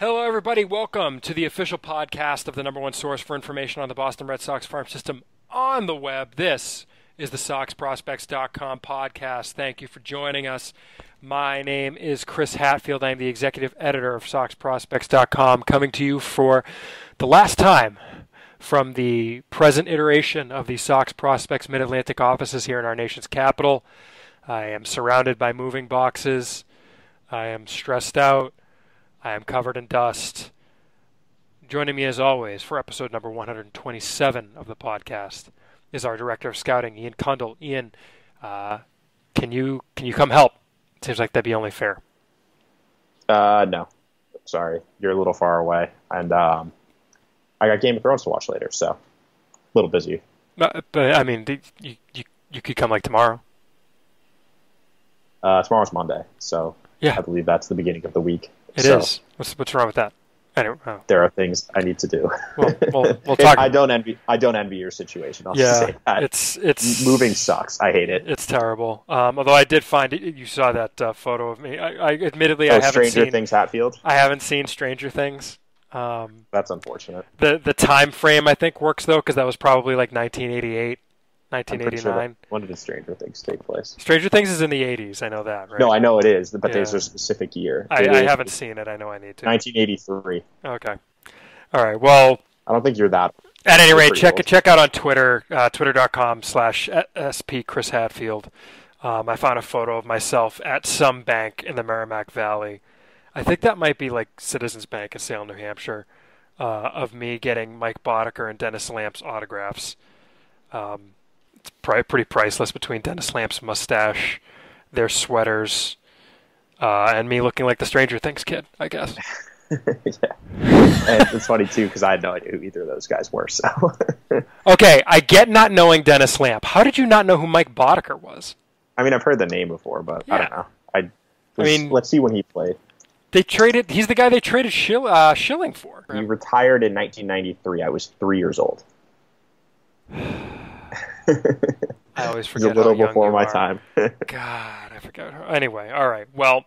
Hello, everybody. Welcome to the official podcast of the number one source for information on the Boston Red Sox farm system on the web. This is the SoxProspects.com podcast. Thank you for joining us. My name is Chris Hatfield. I'm the executive editor of SoxProspects.com, coming to you for the last time from the present iteration of the Sox Prospects Mid Atlantic offices here in our nation's capital. I am surrounded by moving boxes. I am stressed out. I am covered in dust. Joining me as always for episode number 127 of the podcast is our director of scouting, Ian Cundall. Ian, uh, can you can you come help? Seems like that'd be only fair. Uh, no, sorry, you're a little far away, and um, I got Game of Thrones to watch later, so a little busy. But, but I mean, you, you you could come like tomorrow. Uh, tomorrow's Monday, so Yeah. I believe that's the beginning of the week. It is. so What's what's wrong with that? Anyway, oh, There are things I need to do. Well, we'll- we'll talk- I don't envy. I don't envy your situation. I'll yeah, say that. it's it's moving sucks. I hate it. It's terrible. Um, although I did find it, you saw that uh, photo of me. I, I admittedly I Oh, haven't seen Stranger seen Things Hatfield. I haven't seen Stranger Things. Um, That's unfortunate. the the time frame I think works though because that was probably like 1988, I'm pretty sure 1989. When did Stranger Things take place? Stranger Things is in the 80s. I know that, right? No, I know it is, but there's a specific year. I, I haven't seen it. I know I need to. 1983. Okay. All right. Well, I don't think you're that. At any rate, check old. check out on Twitter, uh, twitter.com slash sp Chris Hatfield. Um, I found a photo of myself at some bank in the Merrimack Valley. I think that might be like Citizens Bank in Salem, New Hampshire, uh, of me getting Mike Boddicker and Dennis Lamp's autographs. Um, it's pri- pretty priceless between Dennis Lamp's mustache, their sweaters, uh, and me looking like the Stranger Things kid, I guess. yeah. And it's funny too because I had no idea who either of those guys were. So Okay, I get not knowing Dennis Lamp. How did you not know who Mike Boddicker was? I mean, I've heard the name before, but I don't know. I, I mean- let's see when he played. They traded. He's the guy they traded Schill, uh, Schilling for. He retired in 1993. I was three years old. I always forget a little before my are. time. God, I forgot. Her. Anyway, all right. Well,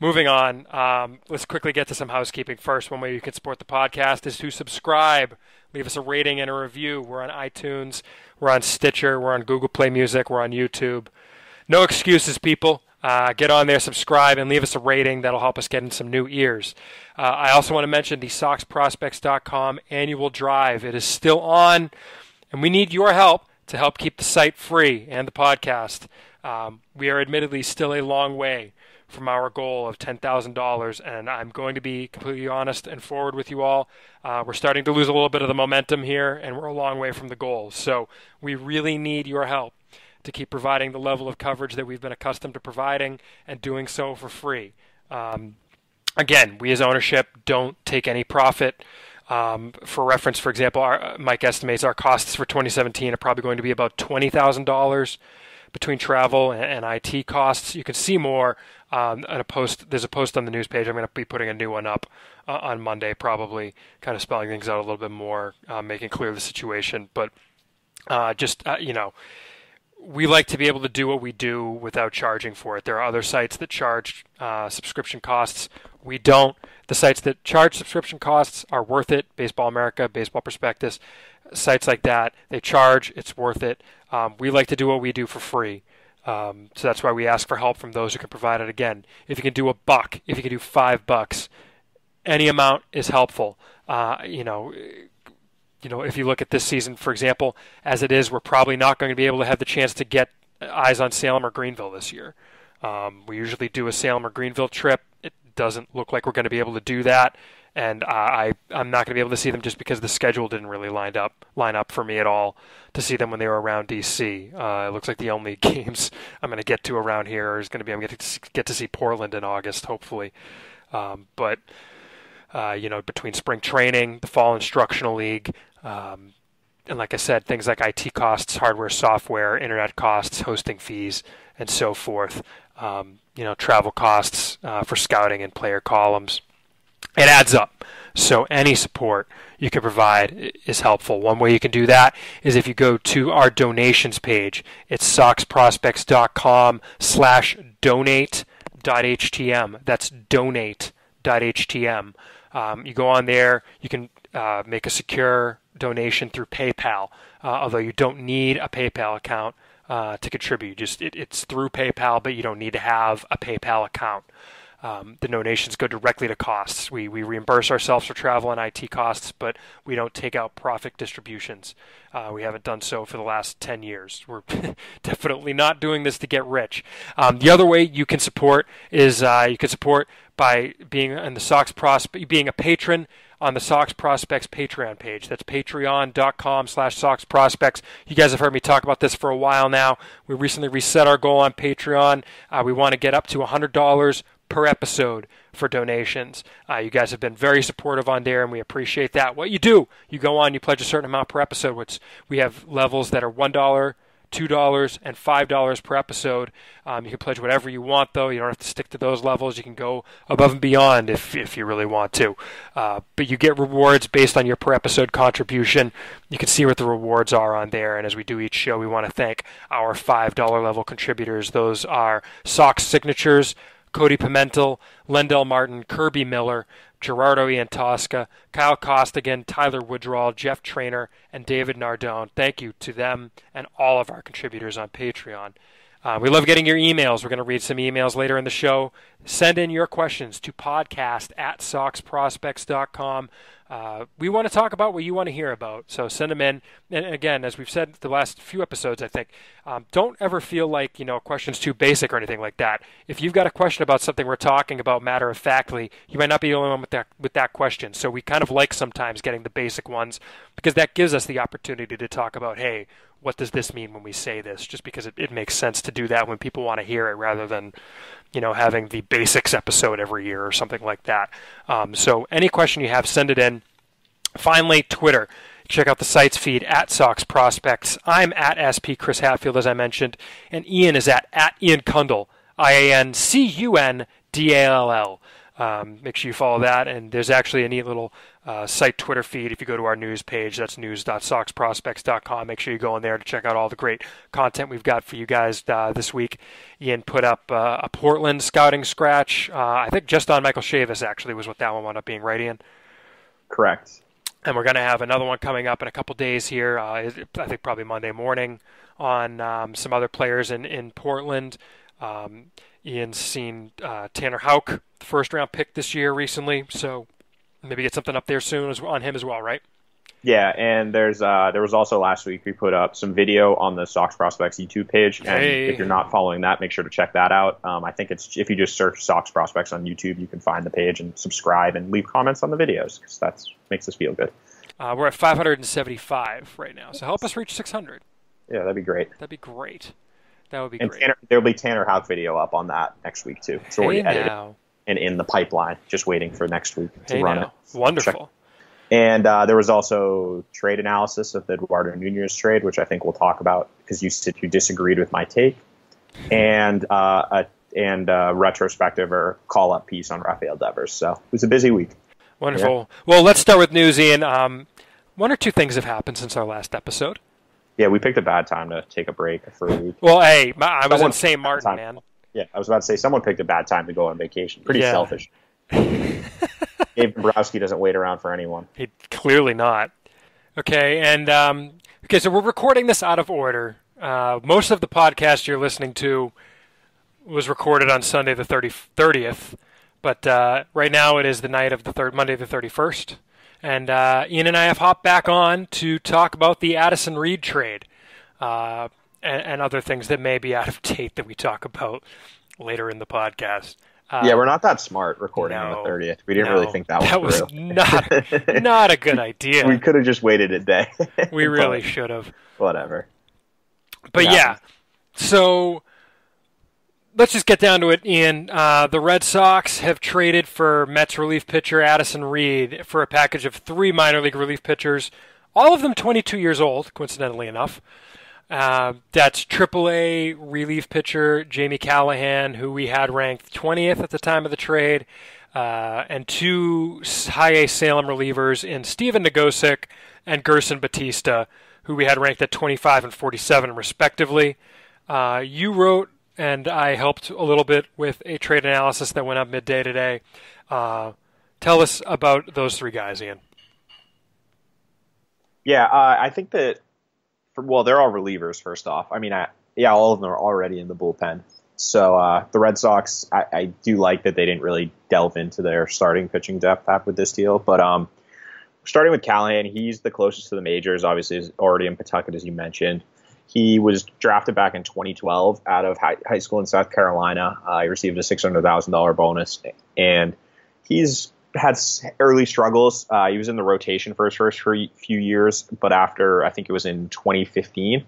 moving on. Um, let's quickly get to some housekeeping first. One way you can support the podcast is to subscribe, leave us a rating and a review. We're on iTunes, we're on Stitcher, we're on Google Play Music, we're on YouTube. No excuses, people. Uh, get on there, subscribe, and leave us a rating. That'll help us get in some new ears. Uh, I also want to mention the SoxProspects.com annual drive. It is still on, and we need your help to help keep the site free and the podcast. Um, we are admittedly still a long way from our goal of $10,000, and I'm going to be completely honest and forward with you all. Uh, we're starting to lose a little bit of the momentum here, and we're a long way from the goal. So we really need your help to keep providing the level of coverage that we've been accustomed to providing and doing so for free. Um, again, we as ownership don't take any profit. Um, for reference, for example, our, Mike estimates our costs for 2017 are probably going to be about $20,000 between travel and, and IT costs. You can see more um, on a post. There's a post on the news page. I'm going to be putting a new one up uh, on Monday, probably kind of spelling things out a little bit more, uh, making clear the situation. But uh, just uh, you know, we like to be able to do what we do without charging for it. There are other sites that charge uh, subscription costs. We don't. The sites that charge subscription costs are worth it. Baseball America, Baseball Prospectus, sites like that, they charge. It's worth it. Um, we like to do what we do for free. Um, so that's why we ask for help from those who can provide it. Again, if you can do a buck, if you can do five bucks, any amount is helpful. Uh, you know, you know, if you look at this season, for example, as it is, we're probably not going to be able to have the chance to get eyes on Salem or Greenville this year. Um, we usually do a Salem or Greenville trip. It doesn't look like we're going to be able to do that, and I, I'm not going to be able to see them just because the schedule didn't really line up line up for me at all to see them when they were around DC. Uh, it looks like the only games I'm going to get to around here is going to be I'm going to get to see Portland in August, hopefully. Um, but uh, you know, between spring training, the fall instructional league, um, and like I said, things like IT costs, hardware, software, internet costs, hosting fees, and so forth. Um, you know, travel costs uh, for scouting and player columns. It adds up. So any support you can provide is helpful. One way you can do that is if you go to our donations page. It's soxprospects.com slash donate.htm. That's donate.htm. Um, you go on there, you can uh, make a secure donation through PayPal, uh, although you don't need a PayPal account uh, to contribute. Just it, it's through PayPal, but you don't need to have a PayPal account. Um, the donations go directly to costs. We, we reimburse ourselves for travel and IT costs, but we don't take out profit distributions. Uh, we haven't done so for the last 10 years. We're definitely not doing this to get rich. Um, the other way you can support is uh, you can support by being in the Sox Prospect, being a patron on the Sox Prospects Patreon page. That's patreon.com slash Sox Prospects. You guys have heard me talk about this for a while now. We recently reset our goal on Patreon. Uh, we want to get up to $100 per episode for donations. Uh, you guys have been very supportive on there, and we appreciate that. What you do, you go on, you pledge a certain amount per episode, which we have levels that are $1, $2, and $5 per episode. Um, you can pledge whatever you want, though. You don't have to stick to those levels. You can go above and beyond if, if you really want to. Uh, but you get rewards based on your per episode contribution. You can see what the rewards are on there. And as we do each show, we want to thank our $5 level contributors. Those are Sox Signatures, Cody Pimentel, Lendell Martin, Kirby Miller, Gerardo Iantosca, Kyle Costigan, Tyler Woodrow, Jeff Trainer, and David Nardone. Thank you to them and all of our contributors on Patreon. Uh, we love getting your emails. We're going to read some emails later in the show. Send in your questions to podcast at soxprospects.com. Uh, we want to talk about what you want to hear about, so send them in. And again, as we've said the last few episodes, I think, um, don't ever feel like you know questions too basic or anything like that. If you've got a question about something we're talking about matter of factly, you might not be the only one with that with that question. So we kind of like sometimes getting the basic ones because that gives us the opportunity to talk about, hey, what does this mean when we say this? Just because it, it makes sense to do that when people want to hear it rather than, you know, having the basics episode every year or something like that. Um, so any question you have, send it in. Finally, Twitter. Check out the site's feed at Sox Prospects. I'm at SP Chris Hatfield, as I mentioned, and Ian is at at Ian Cundall, I A N C U N D A L L. Um, make sure you follow that. And there's actually a neat little uh, site Twitter feed. If you go to our news page, that's news.soxprospects.com. Make sure you go in there to check out all the great content we've got for you guys uh, this week. Ian put up uh, a Portland scouting scratch. Uh, I think just on Michael Chavis, actually, was what that one wound up being, right, Ian? Correct. And we're going to have another one coming up in a couple days here. Uh, I think probably Monday morning on um, some other players in, in Portland. Um, Ian's seen uh, Tanner Houck, the first round pick this year recently, so maybe get something up there soon as, on him as well, right? Yeah, and there's uh, there was also last week we put up some video on the Sox Prospects YouTube page, and Hey. if you're not following that, make sure to check that out. Um, I think it's if you just search Sox Prospects on YouTube, you can find the page and subscribe and leave comments on the videos because that makes us feel good. Uh, we're at 575 right now, so help us reach 600. Yeah, that'd be great. That'd be great. That would be And great. Tanner, there'll be Tanner Houck video up on that next week too. It's already hey edited now. and in the pipeline, just waiting for next week to Hey run now. it. Wonderful. And uh, there was also trade analysis of the Eduardo Nunez trade, which I think we'll talk about because you said you disagreed with my take, and uh, a and a retrospective or call up piece on Rafael Devers. So it was a busy week. Wonderful. Well, let's start with news, Ian. Um, one or two things have happened since our last episode. Yeah, we picked a bad time to take a break for a week. Well, hey, my- I was in Someone- St. Martin, time. man. Yeah, I was about to say someone picked a bad time to go on vacation. Pretty Yeah. selfish. Dave Dombrowski doesn't wait around for anyone. He, clearly not. Okay, and um, okay, so we're recording this out of order. Uh, most of the podcast you're listening to was recorded on Sunday the 30, 30th, but uh, right now it is the night of the third Monday the 31st, and uh, Ian and I have hopped back on to talk about the Addison Reed trade uh, and, and other things that may be out of date that we talk about later in the podcast. Uh, yeah, we're not that smart recording on the 30th. We didn't no, really think that, was that was was through. not not a good idea. We could have just waited a day. we really should have. whatever. But Yeah. yeah, so let's just get down to it, Ian. Uh, the Red Sox have traded for Mets relief pitcher Addison Reed for a package of three minor league relief pitchers, all of them 22 years old, coincidentally enough. Uh, that's AAA relief pitcher Jamie Callahan, who we had ranked 20th at the time of the trade, uh, and two high A Salem relievers in Stephen Nogosek and Gerson Bautista, who we had ranked at 25 and 47 respectively. Uh, you wrote, and I helped a little bit with a trade analysis that went up midday today. Uh, Tell us about those three guys, Ian. Yeah, uh, I think that. For, well, they're all relievers. First off, I mean, I, yeah, all of them are already in the bullpen. So uh, the Red Sox, I, I, do like that they didn't really delve into their starting pitching depth with this deal. But um, starting with Callahan, he's the closest to the majors. Obviously, is already in Pawtucket, as you mentioned. He was drafted back in 2012 out of high, school in South Carolina. Uh, he received a $600,000 bonus, and he's had early struggles. Uh, he was in the rotation for his first few years, but after I think it was in 2015,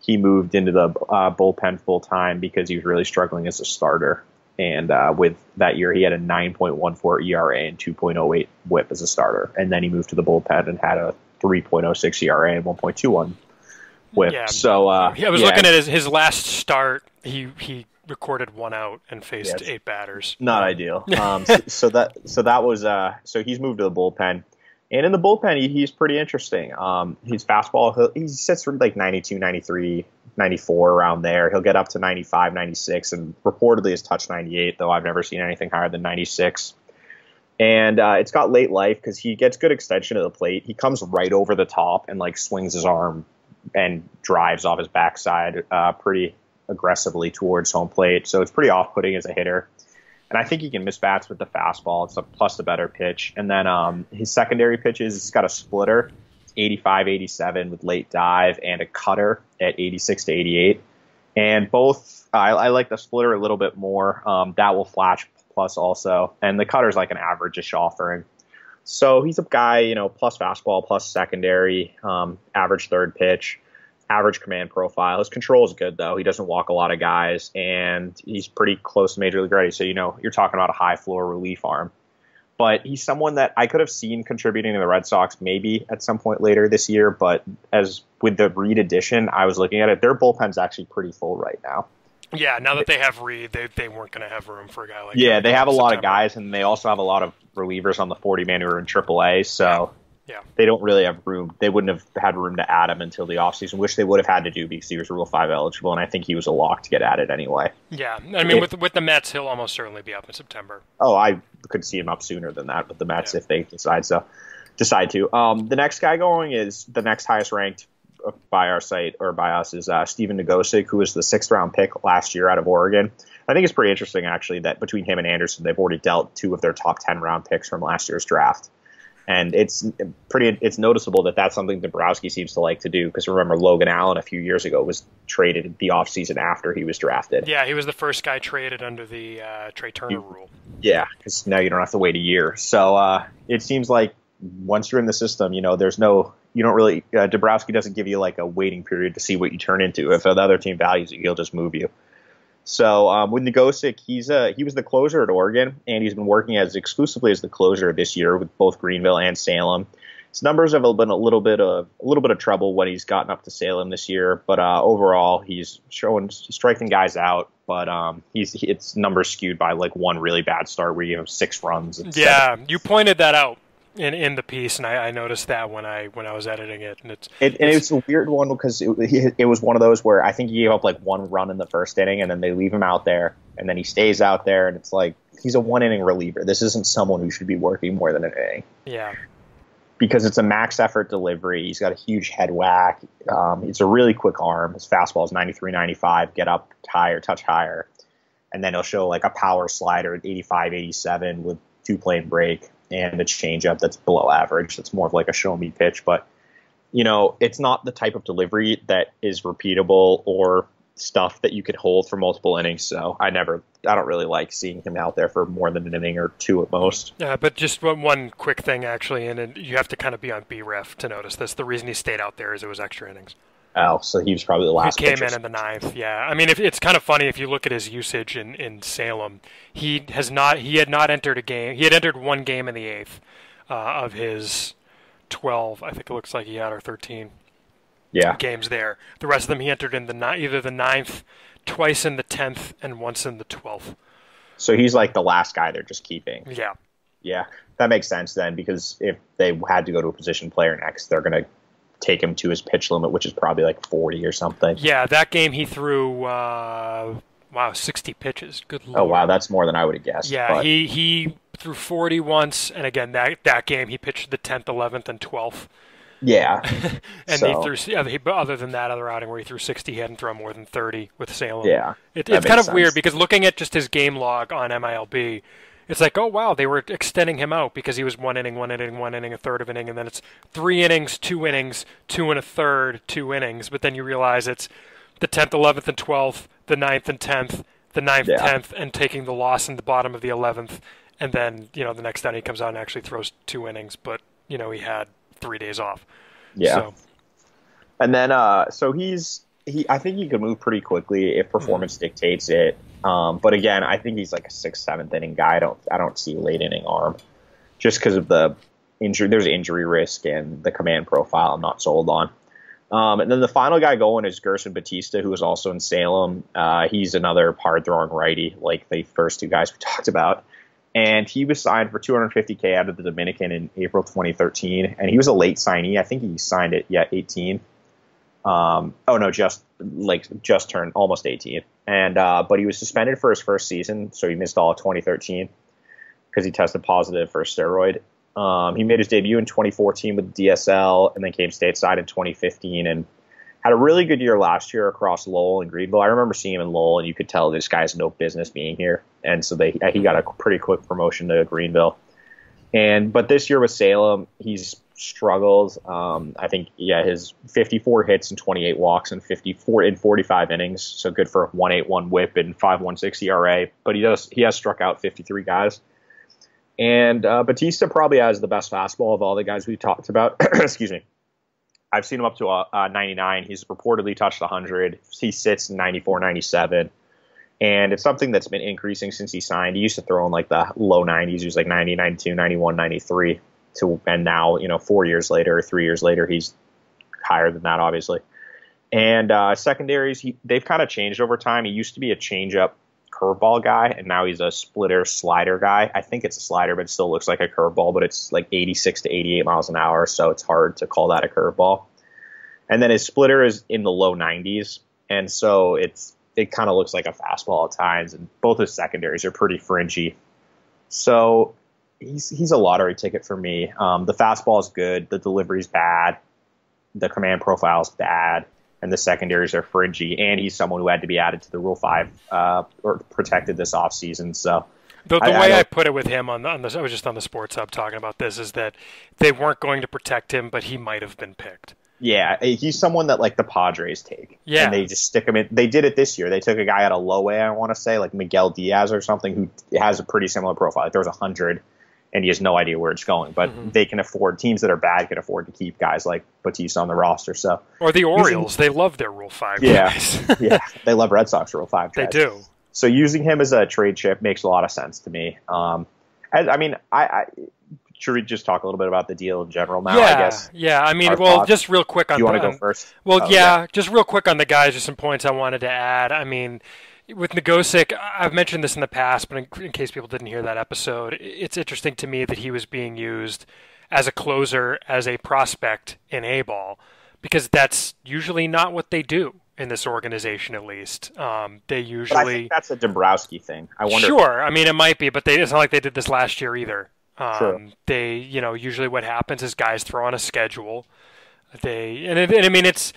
he moved into the uh, bullpen full time because he was really struggling as a starter. And uh, with that year, he had a 9.14 ERA and 2.08 WHIP as a starter. And then he moved to the bullpen and had a 3.06 ERA and 1.21 WHIP. Yeah, so uh, I was yeah. looking at his, his last start. He he recorded one out and faced eight batters. Not ideal. Um, so, so, that so that was uh, so he's moved to the bullpen. And in the bullpen, he, he's pretty interesting. Um, his fastball, he sits like 92, 93, 94 around there. He'll get up to 95, 96, and reportedly has touched 98, though I've never seen anything higher than 96. And uh, it's got late life because he gets good extension of the plate. He comes right over the top and like swings his arm and drives off his backside uh, pretty aggressively towards home plate. So it's pretty off-putting as a hitter and I think he can miss bats with the fastball. It's a plus the better pitch. And then um, his secondary pitches, he's got a splitter, 85, 87 with late dive, and a cutter at 86 to 88. And both, I, I like the splitter a little bit more. Um, that will flash plus also, and the cutter's like an average-ish offering. So he's a guy, you know, plus fastball, plus secondary, um, average third pitch average command profile. His control is good though. He doesn't walk a lot of guys, and he's pretty close to major league ready. So you know you're talking about a high floor relief arm. But he's someone that I could have seen contributing to the Red Sox maybe at some point later this year. But as with the Reed addition, I was looking at it. Their bullpen's actually pretty full right now. Yeah, now that they have Reed, they, they weren't going to have room for a guy like. Yeah, they have a lot of guys, and they also have a lot of relievers on the 40 man who are in AAA. So yeah. They don't really have room. They wouldn't have had room to add him until the offseason, which they would have had to do because he was Rule 5 eligible, and I think he was a lock to get added anyway. Yeah. I mean, with, with the Mets, he'll almost certainly be up in September. Oh, I could see him up sooner than that with the Mets yeah. if they decide so. Decide to. Um, the next guy going is the next highest ranked by our site or by us is uh, Stephen Nogosek, who was the sixth round pick last year out of Oregon. I think it's pretty interesting actually that between him and Anderson, they've already dealt two of their top ten round picks from last year's draft and it's pretty it's noticeable that that's something Dombrowski seems to like to do because remember Logan Allen a few years ago was traded the offseason after he was drafted. Yeah, he was the first guy traded under the uh, Trea Turner rule. Yeah, because now you don't have to wait a year. So uh, it seems like once you're in the system, you know, there's no you don't really uh, Dombrowski doesn't give you like a waiting period to see what you turn into. If the other team values you, he'll just move you. So um, with Nogosek, he's a, he was the closer at Oregon, and he's been working as exclusively as the closer this year with both Greenville and Salem. His numbers have been a little bit of a little bit of trouble when he's gotten up to Salem this year, but uh, overall he's showing striking guys out. But um, he's it's numbers skewed by like one really bad start where you have six runs. Yeah, you pointed that out in in the piece, and I, I, noticed that when I when I was editing it, and it's it, and it's, it's a weird one because it, it was one of those where I think he gave up like one run in the first inning, and then they leave him out there, and then he stays out there, and it's like he's a one inning reliever. This isn't someone who should be working more than an inning. Yeah. Because it's a max effort delivery. He's got a huge head whack. Um, it's a really quick arm. His fastball is 93, 95, get up higher, touch higher. And then he'll show like a power slider at 85, 87 with two plane break and a changeup that's below average. That's more of like a show me pitch, but you know, it's not the type of delivery that is repeatable or stuff that you could hold for multiple innings. So I never, I don't really like seeing him out there for more than an inning or two at most. Yeah, but just one, one quick thing actually, and you have to kind of be on BREF to notice this. The reason he stayed out there is it was extra innings. Oh, so he was probably the last. He came in in the ninth. Yeah, I mean, if, it's kind of funny if you look at his usage in, in Salem. He has not. He had not entered a game. He had entered one game in the eighth uh, of his twelve. I think it looks like he had or thirteen. Yeah. Games there. The rest of them he entered in the ni- either the ninth, twice in the tenth, and once in the twelfth. So he's like the last guy they're just keeping. Yeah. Yeah, that makes sense then because if they had to go to a position player next, they're going to take him to his pitch limit, which is probably like 40 or something. Yeah, that game he threw, uh, wow, 60 pitches. Good lord. Oh, wow, that's more than I would have guessed. Yeah, but. he, he threw 40 once, and again that that game he pitched the 10th, 11th, and 12th. Yeah, and So- he threw. Yeah, he, but other than that, other outing where he threw 60, he hadn't thrown more than 30 with Salem. yeah. It, it's kind of weird because looking at just his game log on MILB, it's like, oh wow, they were extending him out because he was one inning, one inning, one inning, a third of an inning, and then it's three innings, two innings, two and a third, two innings. But then you realize it's the tenth, eleventh, and twelfth, the 9th and tenth, the 9th, Yeah. tenth, and taking the loss in the bottom of the eleventh, and then you know the next time he comes out and actually throws two innings, but you know he had three days off. Yeah. So, And then, uh, so he's he. I think he could move pretty quickly if performance dictates it. Um, but again, I think he's like a sixth, seventh inning guy. I don't, I don't see late inning arm, just because of the injury. There's injury risk and the command profile. I'm not sold on. Um, and then the final guy going is Gerson Bautista, who is also in Salem. Uh, he's another hard throwing righty, like the first two guys we talked about. And he was signed for 250k out of the Dominican in April 2013, and he was a late signee. I think he signed it, yeah, 18. Um, oh no, just like just turned almost 18, and uh, but he was suspended for his first season, so he missed all of 2013 because he tested positive for a steroid. Um, he made his debut in 2014 with DSL, and then came stateside in 2015, and had a really good year last year across Lowell and Greenville. I remember seeing him in Lowell, and you could tell this guy's no business being here, and so they he got a pretty quick promotion to Greenville. And but this year with Salem, he's struggled. Um, I think yeah, his 54 hits and 28 walks and 54 in 45 innings, so good for a 181 WHIP and 5.16 ERA. But he does he has struck out 53 guys. And uh, Bautista probably has the best fastball of all the guys we talked about. Excuse me. I've seen him up to uh, uh, 99. He's reportedly touched 100. He sits 94, 97. And it's something that's been increasing since he signed. He used to throw in like the low 90s. He was like 90, 92, 91, 93. To, and now, you know, four years later or three years later, he's higher than that, obviously. And uh, secondaries, he, they've kind of changed over time. He used to be a changeup curveball guy, and now he's a splitter slider guy. I think it's a slider, but it still looks like a curveball, but it's like 86 to 88 miles an hour, so it's hard to call that a curveball. And then his splitter is in the low 90s, and so it's it kind of looks like a fastball at times. And both his secondaries are pretty fringy, so he's he's a lottery ticket for me. Um, the fastball is good, the delivery's bad, the command profile is bad and the secondaries are fringy. And he's someone who had to be added to the Rule Five uh, or protected this offseason. So The, the I- I way I, don't- put it with him on the, on the, I was just on the Sports Hub talking about this, is that they weren't going to protect him, but he might have been picked. yeah, he's someone that like the Padres take. Yeah. and they just stick him in. They did it this year. They took a guy out of low A, I want to say, like Miguel Diaz or something, who has a pretty similar profile. Like, there's a hundred. And he has no idea where it's going, but Mm-hmm. they can afford teams that are bad can afford to keep guys like Bautista on the roster. So Or the Orioles, they love their Rule 5 Yeah. guys. yeah, they love Red Sox Rule Five. they do. So using him as a trade chip makes a lot of sense to me. Um, I, I mean, I, I should we just talk a little bit about the deal in general now? yeah, I guess. yeah. I mean, Our well, thoughts. just real quick on you want to go first? Well, Oh, yeah, just real quick on the guys, just some points I wanted to add. I mean, with Nogosek, I've mentioned this in the past, but in, in case people didn't hear that episode, it's interesting to me that he was being used as a closer, as a prospect in A ball, because that's usually not what they do in this organization, at least. Um, they usually. think that's a Dombrowski thing. I wonder. Sure. I mean, it might be, but they, it's not like they did this last year either. Um, True. They, you know, usually what happens is guys throw on a schedule. They and, it, and I mean it's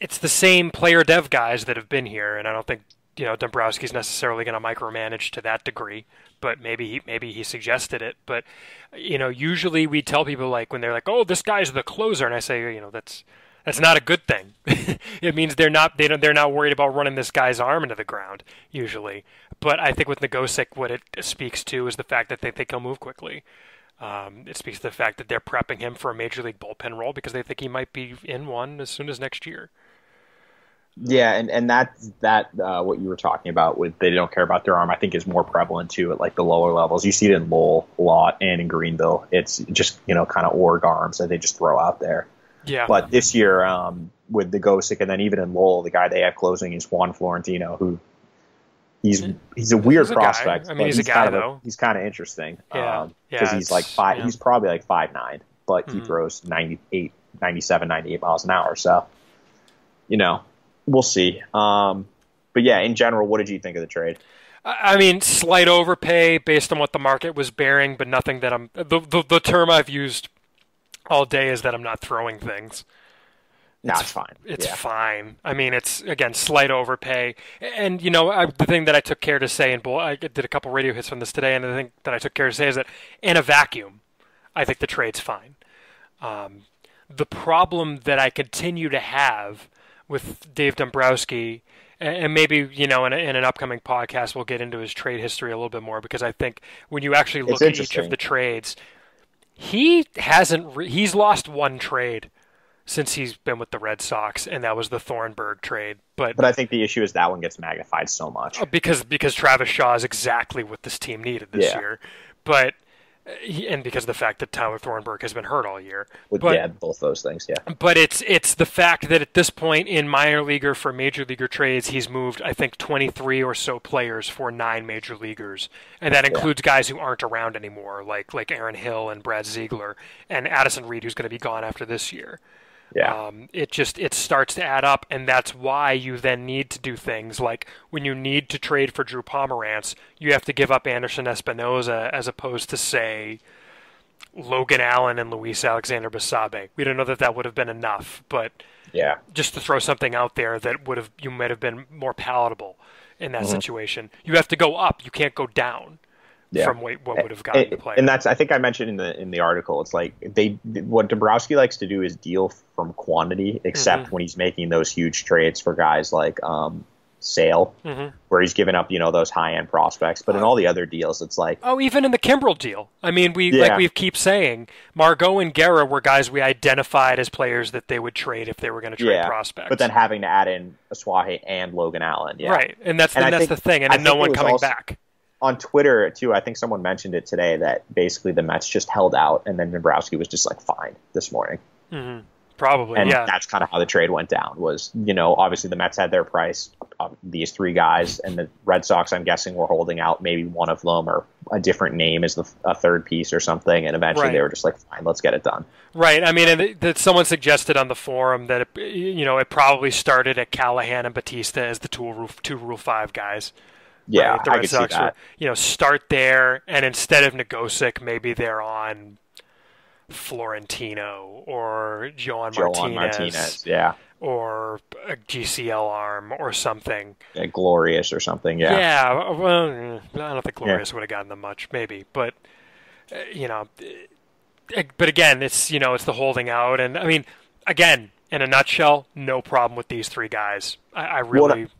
it's the same player dev guys that have been here, and I don't think you know Dombrowski's necessarily going to micromanage to that degree. But maybe he, maybe he suggested it. But you know, usually we tell people like when they're like, "Oh, this guy's the closer," and I say, you know, that's that's not a good thing. it means they're not they don't, they're not worried about running this guy's arm into the ground usually. But I think with Nogosek, what it speaks to is the fact that they think he'll move quickly. Um, it speaks to the fact that they're prepping him for a major league bullpen role because they think he might be in one as soon as next year. Yeah, and and that that uh, what you were talking about with they don't care about their arm, I think is more prevalent too at like the lower levels. You see it in Lowell a lot and in Greenville. It's just you know kind of org arms that they just throw out there. Yeah, But this year, um, with Nogosek, and then even in Lowell, the guy they have closing is Juan Florentino, who he's he's a weird He's a guy. prospect. I mean, but he's a guy, kind of though. he's kind of interesting. Yeah. um, Yeah, because he's like five. yeah. He's probably like five nine, but he Mhm. throws 98, 97, 98 miles an hour. So, you know, we'll see. Um, but yeah, in general, what did you think of the trade? I mean, slight overpay based on what the market was bearing, but nothing that I'm. The, the, the term I've used all day is that I'm not throwing things. No, it's, it's fine. It's yeah. fine. I mean, it's again slight overpay, and you know I, the thing that I took care to say, and I did a couple radio hits on this today, and the thing that I took care to say is that in a vacuum, I think the trade's fine. Um, the problem that I continue to have with Dave Dombrowski, and maybe you know in, a, in, an upcoming podcast we'll get into his trade history a little bit more because I think when you actually look at each of the trades, he hasn't re- he's lost one trade since he's been with the Red Sox, and that was the Thornburg trade. But but I think the issue is that one gets magnified so much oh, because because Travis Shaw is exactly what this team needed this yeah. year, but and because of the fact that Tyler Thornburg has been hurt all year. Would but, yeah, both those things, yeah. But it's it's the fact that at this point in minor leaguer for major leaguer trades, he's moved I think 23 or so players for nine major leaguers, and that includes yeah. guys who aren't around anymore, like like Aaron Hill and Brad Ziegler and Addison Reed, who's going to be gone after this year. Yeah. Um, it just it starts to add up, and that's why you then need to do things like when you need to trade for Drew Pomeranz, you have to give up Anderson Espinoza as opposed to say Logan Allen and Luis Alexander Basabe. We don't know that that would have been enough, but yeah, just to throw something out there that would have you might have been more palatable in that mm-hmm. situation. You have to go up. You can't go down yeah. from what, what would have gotten and, the player. And that's I think I mentioned in the in the article. It's like they what Dombrowski likes to do is deal from quantity, except mm-hmm. when he's making those huge trades for guys like um, Sale, mm-hmm. where he's giving up you know those high end prospects. But in all the other deals, it's like oh, even in the Kimbrel deal. I mean, we yeah. like we keep saying Margot and Guerra were guys we identified as players that they would trade if they were going to trade yeah, prospects. But then having to add in Asuaje and Logan Allen, yeah, right, and that's and and that's think, the thing, and no one coming also, back on Twitter too. I think someone mentioned it today that basically the Mets just held out, and then Dombrowski was just like, "Fine," this morning. Mm-hmm. Probably, and yeah. that's kind of how the trade went down. Was you know obviously the Mets had their price, uh, these three guys, and the Red Sox, I'm guessing, were holding out maybe one of them or a different name as the a third piece or something, and eventually right. they were just like, "Fine, let's get it done." Right. I mean, and that someone suggested on the forum that it, you know it probably started at Callahan and Bautista as the two rule two rule five guys. Yeah, right? the Red Sox were, you know, start there, and instead of Nogosek, maybe they're on Florentino or Joan Martinez, Martinez, yeah, or a GCL arm or something. Yeah, Glorious or something, yeah. Yeah, well, I don't think Glorious yeah. would have gotten them much, maybe, but uh, you know, uh, but again, it's you know, it's the holding out, and I mean, again, in a nutshell, no problem with these three guys. I, I really. Well,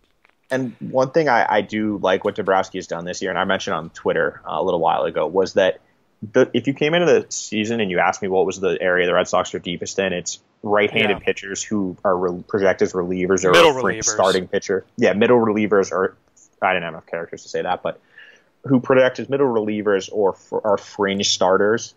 and one thing I, I, do like what Dombrowski has done this year, and I mentioned on Twitter uh, a little while ago, was that the, if you came into the season and you asked me what was the area the Red Sox are deepest in, it's right-handed yeah. pitchers who are re- projected as relievers or middle relievers. starting pitcher. Yeah, middle relievers or I didn't have enough characters to say that, but who project as middle relievers or f- are fringe starters.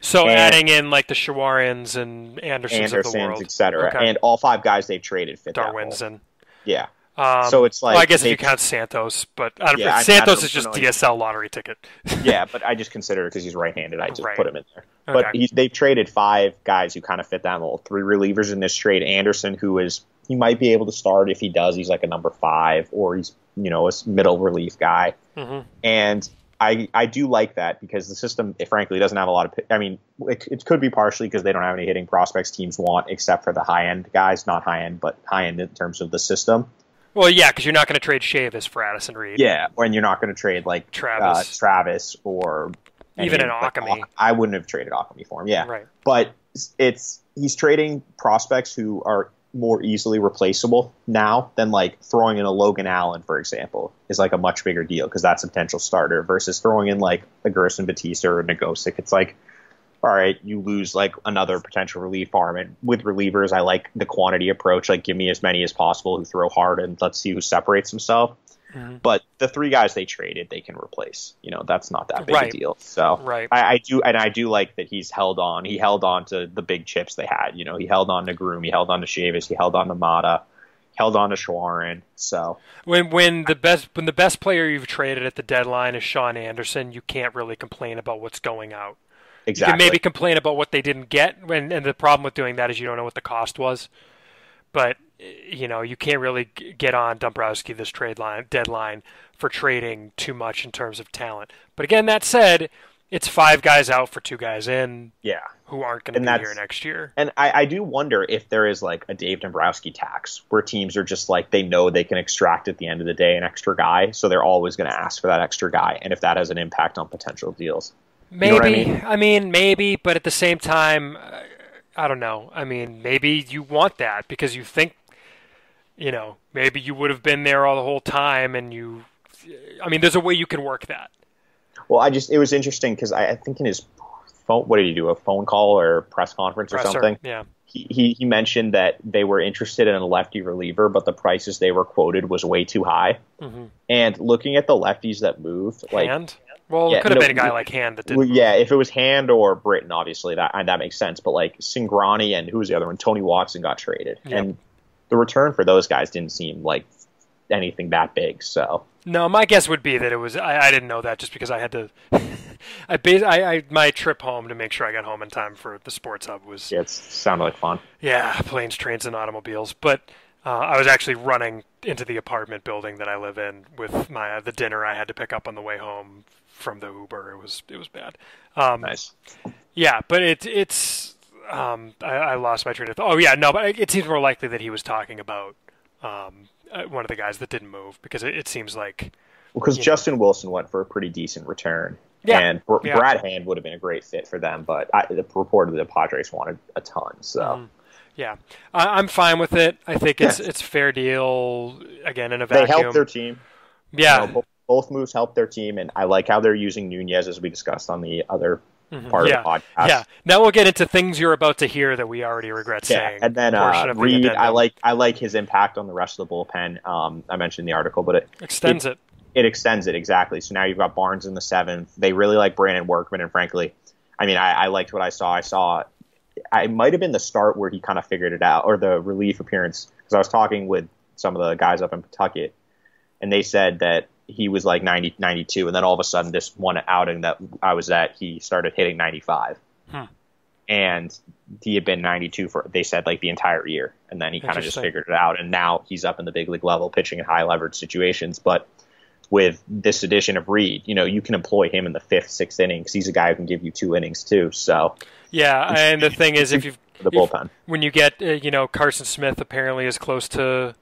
So and adding in like the Shawaryns and Andersons, Andersons, of the world, etc., okay. and all five guys they've traded fit Darwinzon. Yeah. Um, so it's like well, I guess if you count Santos, but I don't yeah, know, Santos is just DSL lottery ticket. yeah, but I just consider it because he's right-handed. I just right. put him in there. Okay. But he, they've traded five guys who kind of fit that mold. Three relievers in this trade. Anderson, who is he might be able to start if he does. He's like a number five, or he's you know a middle relief guy. Mm-hmm. And I I do like that because the system, it, frankly, doesn't have a lot of. I mean, it, it could be partially because they don't have any hitting prospects teams want, except for the high end guys, not high end, but high end in terms of the system. Well, yeah, because you're not going to trade Chavis for Addison Reed. Yeah, and you're not going to trade like Travis, uh, Travis, or even an Ockimey. I wouldn't have traded Ockimey for him. Yeah, right. But it's he's trading prospects who are more easily replaceable now than like throwing in a Logan Allen, for example, is like a much bigger deal because that's a potential starter versus throwing in like a Gerson Bautista or a Nogosek. It's like all right, you lose like another potential relief arm. And with relievers, I like the quantity approach. Like, give me as many as possible who throw hard, and let's see who separates himself. Mm-hmm. But the three guys they traded, they can replace. You know, that's not that big right. a deal. So right. I, I, do, and I do like that he's held on. He held on to the big chips they had. You know, he held on to Groom, he held on to Chavis, he held on to Mata, held on to Shawaryn. So when when the best when the best player you've traded at the deadline is Sean Anderson, you can't really complain about what's going out. Exactly. You can maybe complain about what they didn't get, and, and the problem with doing that is you don't know what the cost was. But you know, you can't really get on Dombrowski this trade line deadline for trading too much in terms of talent. But again, that said, it's five guys out for two guys in. Yeah. Who aren't going to be here next year. And I, I, do wonder if there is like a Dave Dombrowski tax where teams are just like they know they can extract at the end of the day an extra guy, so they're always going to ask for that extra guy, and if that has an impact on potential deals. Maybe. You know I, mean? I mean, maybe, but at the same time, I don't know. I mean, maybe you want that because you think, you know, maybe you would have been there all the whole time, and you. I mean, there's a way you can work that. Well, I just it was interesting because I, I, think in his phone, what did he do? A phone call or press conference Presser, or something? Yeah. He, he, he mentioned that they were interested in a lefty reliever, but the prices they were quoted was way too high. Mm-hmm. And looking at the lefties that moved, like Hand? Well, yeah, it could have no, been a guy like Hand that did. Well, yeah, if it was Hand or Britton, obviously that that makes sense. But like Singrani and who was the other one? Tony Watson got traded, yep. and the return for those guys didn't seem like anything that big. So no, my guess would be that it was. I, I didn't know that just because I had to. I, bas- I, I my trip home to make sure I got home in time for the sports hub was. Yeah, it sounded like fun. Yeah, planes, trains, and automobiles. But uh, I was actually running into the apartment building that I live in with my the dinner I had to pick up on the way home from the Uber. It was it was bad. Um, nice. Yeah, but it it's um, I, I, lost my train of thought. Oh yeah, no, but it seems more likely that he was talking about um, uh, one of the guys that didn't move because it, it seems like because well, Justin know. Wilson went for a pretty decent return. Yeah, and Br- yeah. Brad Hand would have been a great fit for them, but I, the reported the Padres wanted a ton. So, mm yeah, I, am fine with it. I think it's it's fair deal. Again, in a vacuum, they helped their team. Yeah, you know, both moves help their team, and I like how they're using Nunez as we discussed on the other mm-hmm. part yeah. of the podcast. Yeah. Now we'll get into things you're about to hear that we already regret yeah. saying. And then uh, Reed, the I like I like his impact on the rest of the bullpen. Um, I mentioned the article, but it extends it, it. It extends it exactly. So now you've got Barnes in the seventh. They really like Brandon Workman, and frankly, I mean, I, I liked what I saw. I saw I might have been the start where he kind of figured it out, or the relief appearance, because I was talking with some of the guys up in Pawtucket, and they said that he was like 90, 92, and then all of a sudden, this one outing that I was at, he started hitting 95. Hmm. And he had been 92 for, they said, like the entire year. And then he kind of just figured it out. And now he's up in the big league level pitching in high leverage situations. But with this addition of Reed, you know, you can employ him in the fifth, sixth inning because he's a guy who can give you two innings too. So, yeah. And the thing is, if you've, the bullpen. If, when you get, uh, you know, Carson Smith apparently is close to,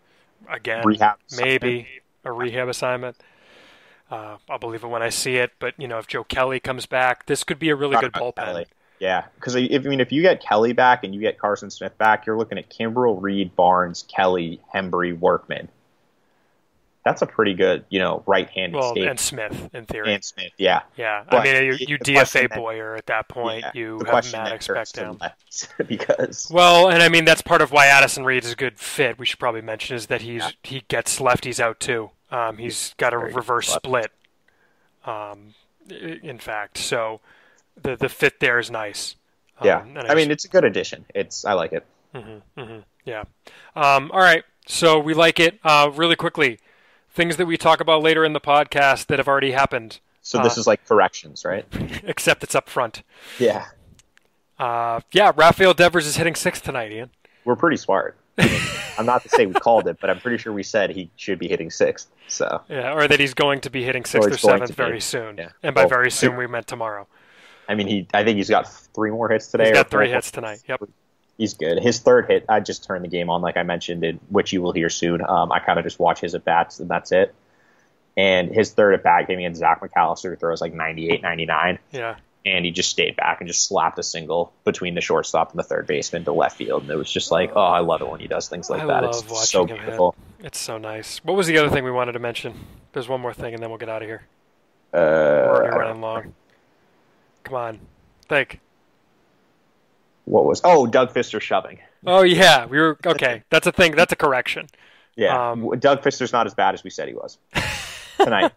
again, rehab maybe a rehab assignment. Uh, I'll believe it when I see it. But you know, if Joe Kelly comes back, this could be a really good bullpen. Kelly. Yeah, because if I mean, if you get Kelly back and you get Carson Smith back, you're looking at Kimbrel, Reed, Barnes, Kelly, Hembree, Workman. That's a pretty good, you know, right-handed. Well, and Smith in theory. And Smith, yeah. Yeah, but I mean, you, you DFA Boyer at that point. Yeah, you have Matt expect him because. Well, and I mean that's part of why Addison Reed is a good fit. We should probably mention is that he's yeah. he gets lefties out too. Um, he's got a reverse split. Um, in fact, so the the fit there is nice. Um, yeah, I, I mean it's a good addition. It's I like it. Mm-hmm, mm-hmm, yeah. Um, all right, so we like it. Uh, really quickly, things that we talk about later in the podcast that have already happened. So this uh, is like corrections, right? except it's up front. Yeah. Uh, yeah, Rafael Devers is hitting six tonight, Ian. We're pretty smart. I'm not to say we called it, but I'm pretty sure we said he should be hitting sixth. So yeah, or that he's going to be hitting sixth or, or seventh very soon. Yeah. And by very soon, we meant tomorrow. I mean, he. I think he's got three more hits today. He's got three hits tonight. Yep. He's good. His third hit, I just turned the game on, like I mentioned, it, which you will hear soon. Um, I kind of just watch his at bats, and that's it. And his third at bat came against Zach McAllister, who throws like 98, 99. Yeah and he just stayed back and just slapped a single between the shortstop and the third baseman to left field. And it was just like, oh, I love it when he does things like I that. It's so beautiful. Hit. It's so nice. What was the other thing we wanted to mention? There's one more thing, and then we'll get out of here. Uh, We're already running long. Come on, think. What was? Oh, Doug Fister shoving. Oh yeah, we were okay. That's a thing. That's a correction. Yeah, um, Doug Fister's not as bad as we said he was tonight.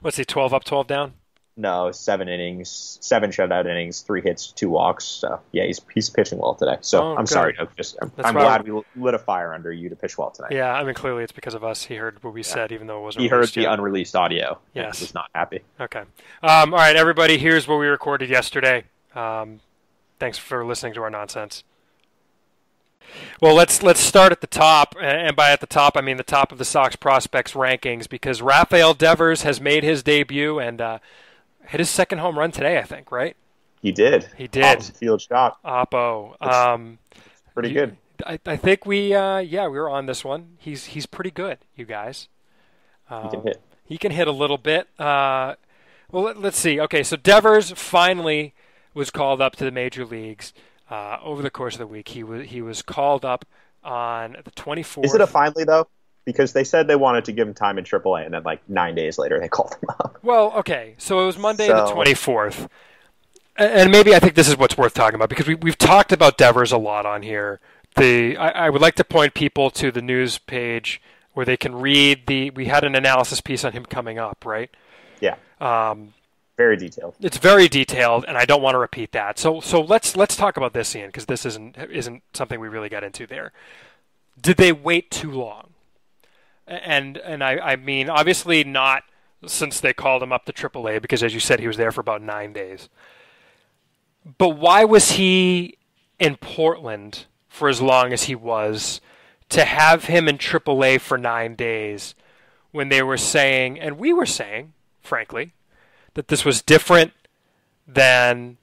What's he? Twelve up, twelve down. No, seven innings, seven shutout innings, three hits, two walks. So yeah, he's he's pitching well today. So oh, I'm good. sorry, Doug. Just I'm, I'm glad we lit a fire under you to pitch well tonight. Yeah, I mean clearly it's because of us. He heard what we yeah. said, even though it wasn't. He heard the yet. unreleased audio. Yes, was not happy. Okay. Um, all right, everybody. Here's what we recorded yesterday. Um, thanks for listening to our nonsense. Well, let's let's start at the top, and by at the top I mean the top of the Sox prospects rankings, because Rafael Devers has made his debut and uh, hit his second home run today. I think, right? He did. He did. Field shot. Oppo. Um, pretty you, good. I, I think we, uh, yeah, we were on this one. He's he's pretty good, you guys. Um, he can hit. He can hit a little bit. Uh, well, let, us see. Okay, so Devers finally was called up to the major leagues uh, over the course of the week. He was he was called up on the 24th. Is it a finally though? Because they said they wanted to give him time in AAA, and then like nine days later they called him up. Well, okay, so it was Monday so, the 24th and maybe I think this is what's worth talking about because we, we've talked about Devers a lot on here. The I, I, would like to point people to the news page where they can read the. We had an analysis piece on him coming up, right? Yeah. Um, very detailed. It's very detailed, and I don't want to repeat that. So so let's let's talk about this, Ian, because this isn't isn't something we really got into there. Did they wait too long? And and I, I mean obviously not since they called him up to AAA because as you said he was there for about nine days. But why was he in Portland for as long as he was to have him in AAA for nine days when they were saying, and we were saying, frankly, that this was different than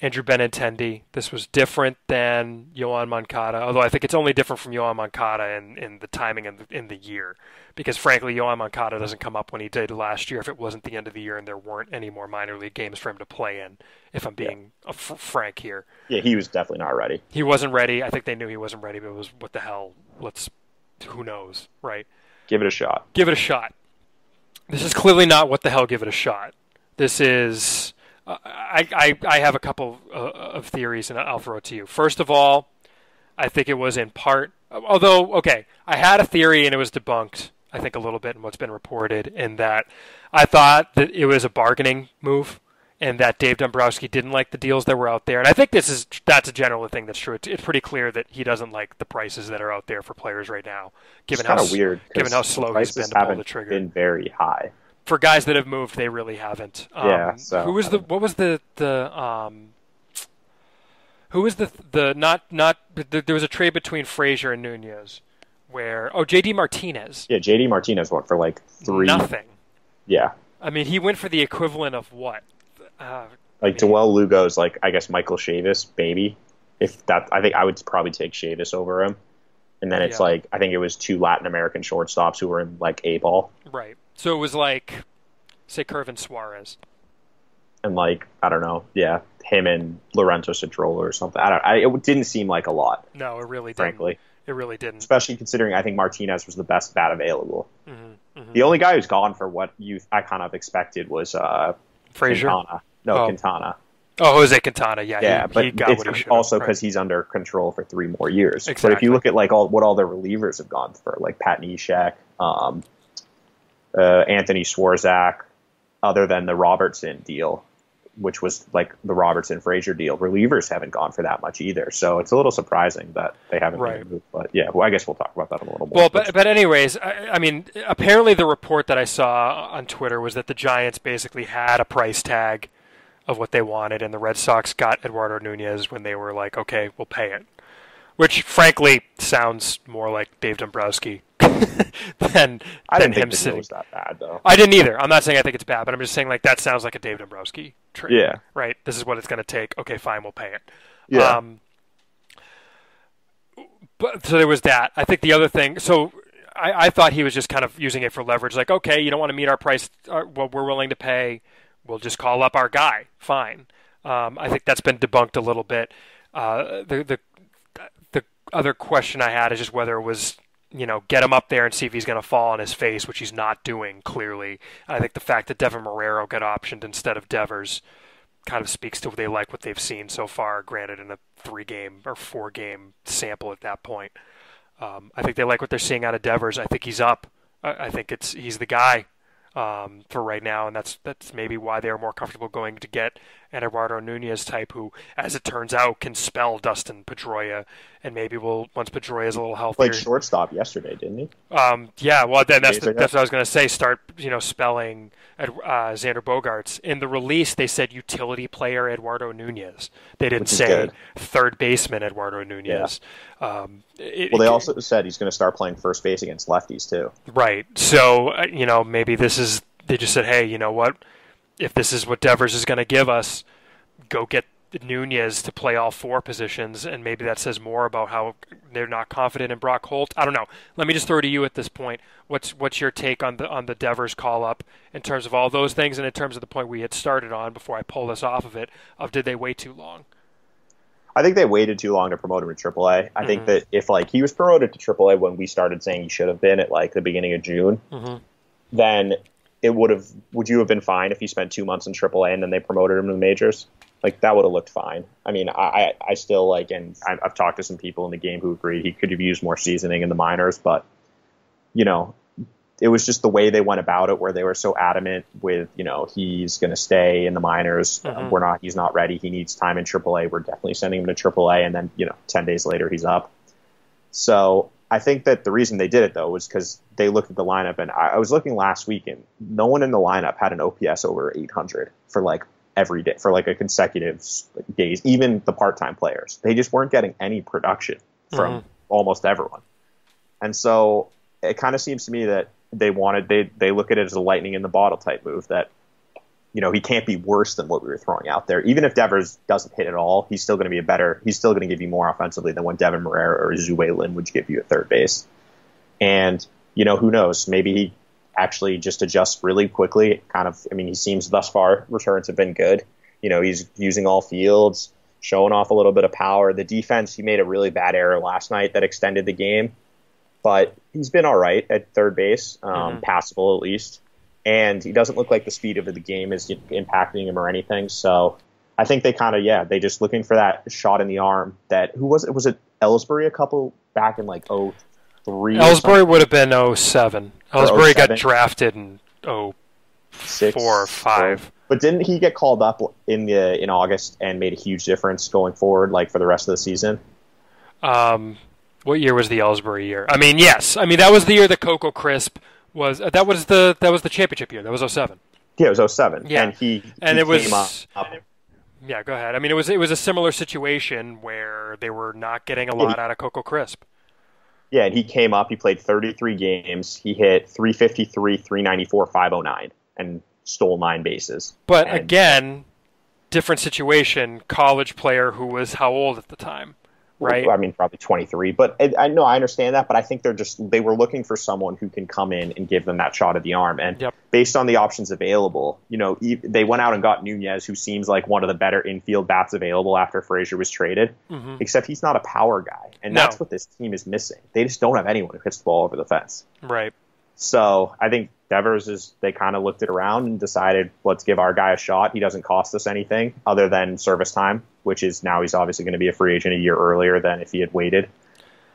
Andrew Benintendi. This was different than Yoan Moncada, although I think it's only different from Yoan Moncada in, in the timing in the, in the year. Because frankly, Yoan Moncada doesn't come up when he did last year if it wasn't the end of the year and there weren't any more minor league games for him to play in, if I'm being yeah. f- frank here. Yeah, he was definitely not ready. He wasn't ready. I think they knew he wasn't ready, but it was what the hell? Let's, who knows, right? Give it a shot. Give it a shot. This is clearly not what the hell give it a shot. This is I, I, I have a couple uh, of theories, and I'll throw it to you. First of all, I think it was in part, although, okay, I had a theory and it was debunked, I think, a little bit in what's been reported, in that I thought that it was a bargaining move and that Dave Dombrowski didn't like the deals that were out there. And I think this is that's a general thing that's true. It's, it's pretty clear that he doesn't like the prices that are out there for players right now, given how weird, given how slow he's been to pull the trigger. Been very high for guys that have moved, they really haven't. Um, yeah. So, who was the? What was the the? Um, who was the the not not? The, there was a trade between Frazier and Nunez, where oh JD Martinez. Yeah, JD Martinez went for like three. Nothing. Yeah. I mean, he went for the equivalent of what? Uh, like I mean, Lugo's like I guess Michael Chavis, maybe. If that, I think I would probably take Chavis over him. And then it's yeah. like I think it was two Latin American shortstops who were in like A ball. Right. So it was like, say, Curvin Suarez. And like I don't know, yeah, him and Lorenzo Cedrola or something. I don't. I, it didn't seem like a lot. No, it really didn't. Frankly, it really didn't. Especially considering I think Martinez was the best bat available. Mm-hmm, mm-hmm. The only guy who's gone for what you I kind of expected was uh, Frazier. Quintana. No, oh. Quintana. Oh, Jose Quintana, yeah, yeah, he, but he it's also because right. he's under control for three more years. Exactly. But if you look at like all what all the relievers have gone for, like Pat Neshek, um, uh, Anthony Swarzak, other than the Robertson deal, which was like the Robertson Frazier deal. Relievers haven't gone for that much either, so it's a little surprising that they haven't right. moved. But yeah, well, I guess we'll talk about that a little more. Well, but but anyways, I, I, mean, apparently the report that I saw on Twitter was that the Giants basically had a price tag of what they wanted, and the Red Sox got Eduardo Nunez when they were like, okay, we'll pay it. Which, frankly, sounds more like Dave Dombrowski than, I didn't than him sitting. was that bad though. I didn't either. I'm not saying I think it's bad, but I'm just saying like that sounds like a Dave Dombrowski trade. Yeah. Right. This is what it's going to take. Okay, fine, we'll pay it. Yeah. Um, but so there was that. I think the other thing. So I, I thought he was just kind of using it for leverage. Like, okay, you don't want to meet our price, our, uh, what we're willing to pay. We'll just call up our guy. Fine. Um, I think that's been debunked a little bit. Uh, the the the other question I had is just whether it was you know, get him up there and see if he's going to fall on his face, which he's not doing clearly. I think the fact that Devin Marrero got optioned instead of Devers kind of speaks to what they like what they've seen so far. Granted, in a three-game or four-game sample at that point, um, I think they like what they're seeing out of Devers. I think he's up. I, I think it's he's the guy um, for right now, and that's that's maybe why they're more comfortable going to get an Eduardo Nunez type who, as it turns out, can spell Dustin Pedroia, and maybe we'll once Pedroia is a little healthier. Played shortstop yesterday, didn't he? Um, yeah, well, then that's the, that's what I was going to say. Start, you know, spelling uh, Xander Bogaerts. In the release, they said utility player Eduardo Nunez. They didn't say good. third baseman Eduardo Nunez. Um, it- Well, they it- also said he's going to start playing first base against lefties too. Right. So, uh, you know, maybe this is, they just said, hey, you know what? If this is what Devers is going to give us, go get Nunez to play all four positions. And maybe that says more about how they're not confident in Brock Holt. I don't know. Let me just throw to you at this point. What's what's your take on the on the Devers call up in terms of all those things and in terms of the point we had started on before I pull this off of it of did they wait too long? I think they waited too long to promote him to AAA. I think Mhm. that if like he was promoted to AAA when we started saying he should have been at like the beginning of June, Mhm. then it would have. Would you have been fine if he spent two months in AAA and then they promoted him to the majors? Like that would have looked fine. I mean, I I still like, and I've talked to some people in the game who agree he could have used more seasoning in the minors, but you know, it was just the way they went about it, where they were so adamant with, you know, he's going to stay in the minors. Mhm. we're not. He's not ready. He needs time in AAA. We're definitely sending him to AAA, and then you know, ten days later he's up. So I think that the reason they did it though was because they looked at the lineup, and I, I was looking last week, and no one in the lineup had an OPS over 800 for like every day for like a consecutive like, days. Even the part-time players, they just weren't getting any production from Mhm. almost everyone. And so it kind of seems to me that they wanted they they look at it as a lightning in the bottle type move that you know he can't be worse than what we were throwing out there. Even if Devers doesn't hit at all, he's still going to be a better. He's still going to give you more offensively than what Devin Marrero or Zue Lin would give you at third base. And you know who knows? Maybe he actually just adjusts really quickly. Kind of. I mean, he seems thus far returns have been good. You know, he's using all fields, showing off a little bit of power. The defense, he made a really bad error last night that extended the game but he's been all right at third base, um, Mhm. passable at least. And he doesn't look like the speed of the game is impacting him or anything. So I think they kind of, yeah, they just looking for that shot in the arm. That who was it? Was it Ellsbury a couple back in like oh three? Ellsbury would have been 07. Or Ellsbury got drafted in 04 six or 5. But didn't he get called up in the in August and made a huge difference going forward, like for the rest of the season? Um, what year was the Ellsbury year? I mean, yes. I mean, that was the year that Coco Crisp was. Uh, that was the that was the championship year. That was 07. Yeah, it was 07. Yeah. and he And he it was- came up, up Yeah, go ahead. I mean, it was it was a similar situation where they were not getting a lot out of Coco Crisp. Yeah, and he came up. He played 33 games. He hit 353, 394, 509, and stole nine bases. But And- again, different situation. College player who was how old at the time, right? I mean, probably 23. But I, I know I understand that. But I think they're just they were looking for someone who can come in and give them that shot at the arm. And Yep. based on the options available, you know, they went out and got Nunez, who seems like one of the better infield bats available after Frazier was traded. Mhm. Except he's not a power guy, and No. that's what this team is missing. They just don't have anyone who hits the ball over the fence. Right. So I think Devers is they kind of looked it around and decided let's give our guy a shot. He doesn't cost us anything other than service time, which is now he's obviously going to be a free agent a year earlier than if he had waited.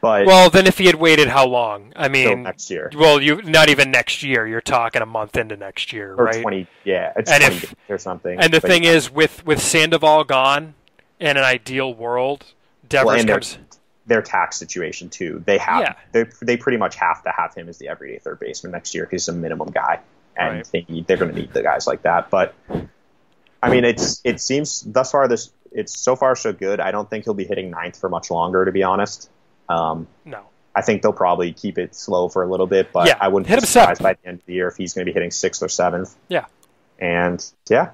But Well, then if he had waited how long? I mean, next year well, you not even next year. You're talking a month into next year, or right? twenty, yeah, it's And 20 if- or something. And the But- thing is, with with Sandoval gone, in an ideal world, Devers and comes. their tax situation too. They have Yeah. they they pretty much have to have him as the everyday third baseman next year because he's a minimum guy, and Right. they need, they're going to need the guys like that. But I mean, it's it seems thus far this it's so far so good. I don't think he'll be hitting ninth for much longer, to be honest. Um, No. I think they'll probably keep it slow for a little bit, but Yeah, I wouldn't hit be surprised seventh. by the end of the year if he's going to be hitting sixth or seventh. Yeah. And yeah,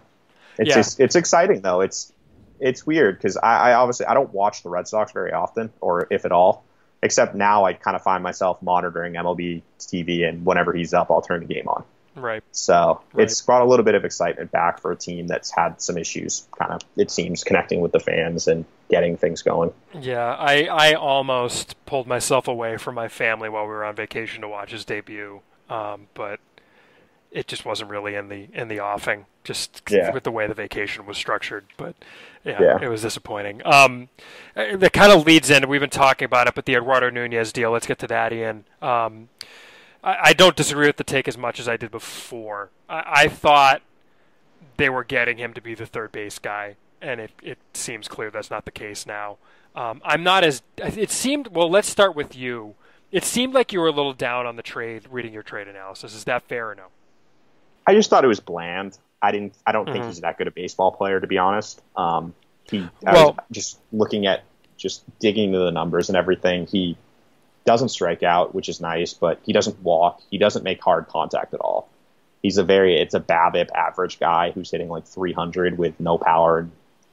it's Yeah. just, it's exciting though. It's it's weird because I, I obviously I don't watch the Red Sox very often, or if at all. Except now, I kind of find myself monitoring MLB TV, and whenever he's up, I'll turn the game on. Right. So Right. it's brought a little bit of excitement back for a team that's had some issues, kind of it seems connecting with the fans and getting things going. Yeah, I, I almost pulled myself away from my family while we were on vacation to watch his debut, um, but it just wasn't really in the in the offing, just Yeah. with the way the vacation was structured. But yeah, Yeah. it was disappointing. Um, uh, that kind of leads in. We've been talking about it, but the Eduardo Nunez deal. Let's get to that, Ian. Um, I, I don't disagree with the take as much as I did before. I, I thought they were getting him to be the third base guy, and it, it seems clear that's not the case now. Um, I'm not as. It seemed. Well, let's start with you. It seemed like you were a little down on the trade, reading your trade analysis. Is that fair or no? I just thought it was bland. I didn't. I don't mm-hmm. think he's that good a baseball player, to be honest. Um, he. I well, was just looking at just digging into the numbers and everything. He doesn't strike out, which is nice, but he doesn't walk. He doesn't make hard contact at all. He's a very it's a BABIP average guy who's hitting like 300 with no power.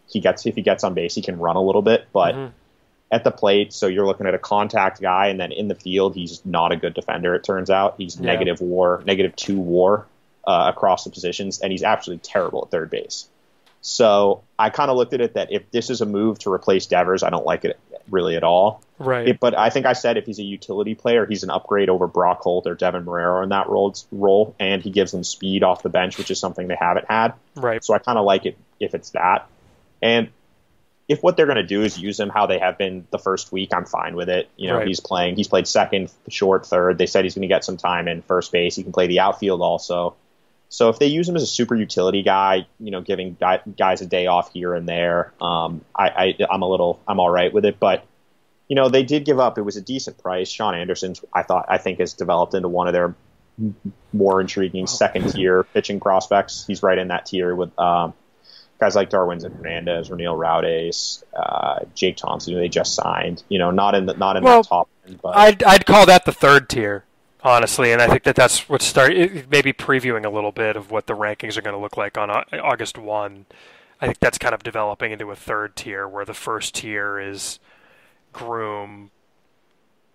He gets if he gets on base, he can run a little bit, but mm-hmm. at the plate, so you're looking at a contact guy, and then in the field, he's not a good defender. It turns out he's yeah. negative WAR, negative two WAR uh, across the positions, and he's absolutely terrible at third base. So I kind of looked at it that if this is a move to replace Devers, I don't like it really at all. Right. It, but I think I said if he's a utility player, he's an upgrade over Brock Holt or Devin Marrero in that role, role, and he gives them speed off the bench, which is something they haven't had. Right. So I kind of like it if it's that. And if what they're going to do is use him how they have been the first week, I'm fine with it. You know, right. he's playing. He's played second, short, third. They said he's going to get some time in first base. He can play the outfield also. So if they use him as a super utility guy, you know, giving guys a day off here and there, um, I, I, I'm a little, I'm all right with it. But you know, they did give up. It was a decent price. Sean Anderson, I thought, I think, has developed into one of their more intriguing second tier pitching prospects. He's right in that tier with um, guys like Darwinzon Hernandez, Roniel Raudes, uh, Jake Thompson, who they just signed. You know, not in the not in well, that top end, but I'd I'd call that the third tier honestly, and I think that that's what started, maybe previewing a little bit of what the rankings are going to look like on uh, August one. I think that's kind of developing into a third tier where the first tier is Groome.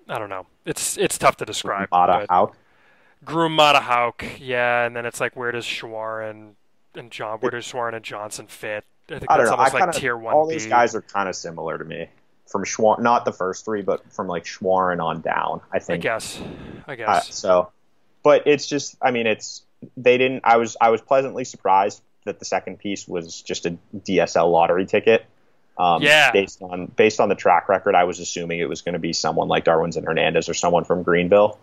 I don't know. It's it's tough to describe. Mata Houck. Groome Mata Houck, yeah, and then it's like where does Shawaryn and John where does Shawaryn and Johnson fit? I think I that's almost I like kinda, tier one. All these guys are kind of similar to me from Schwar, not the first three, but from like Shawaryn on down. I think. I guess. I guess. Uh, so, but it's just. I mean, it's they didn't. I was I was pleasantly surprised that the second piece was just a DSL lottery ticket. Um, yeah. Based on based on the track record, I was assuming it was going to be someone like Darwinzon Hernandez or someone from Greenville.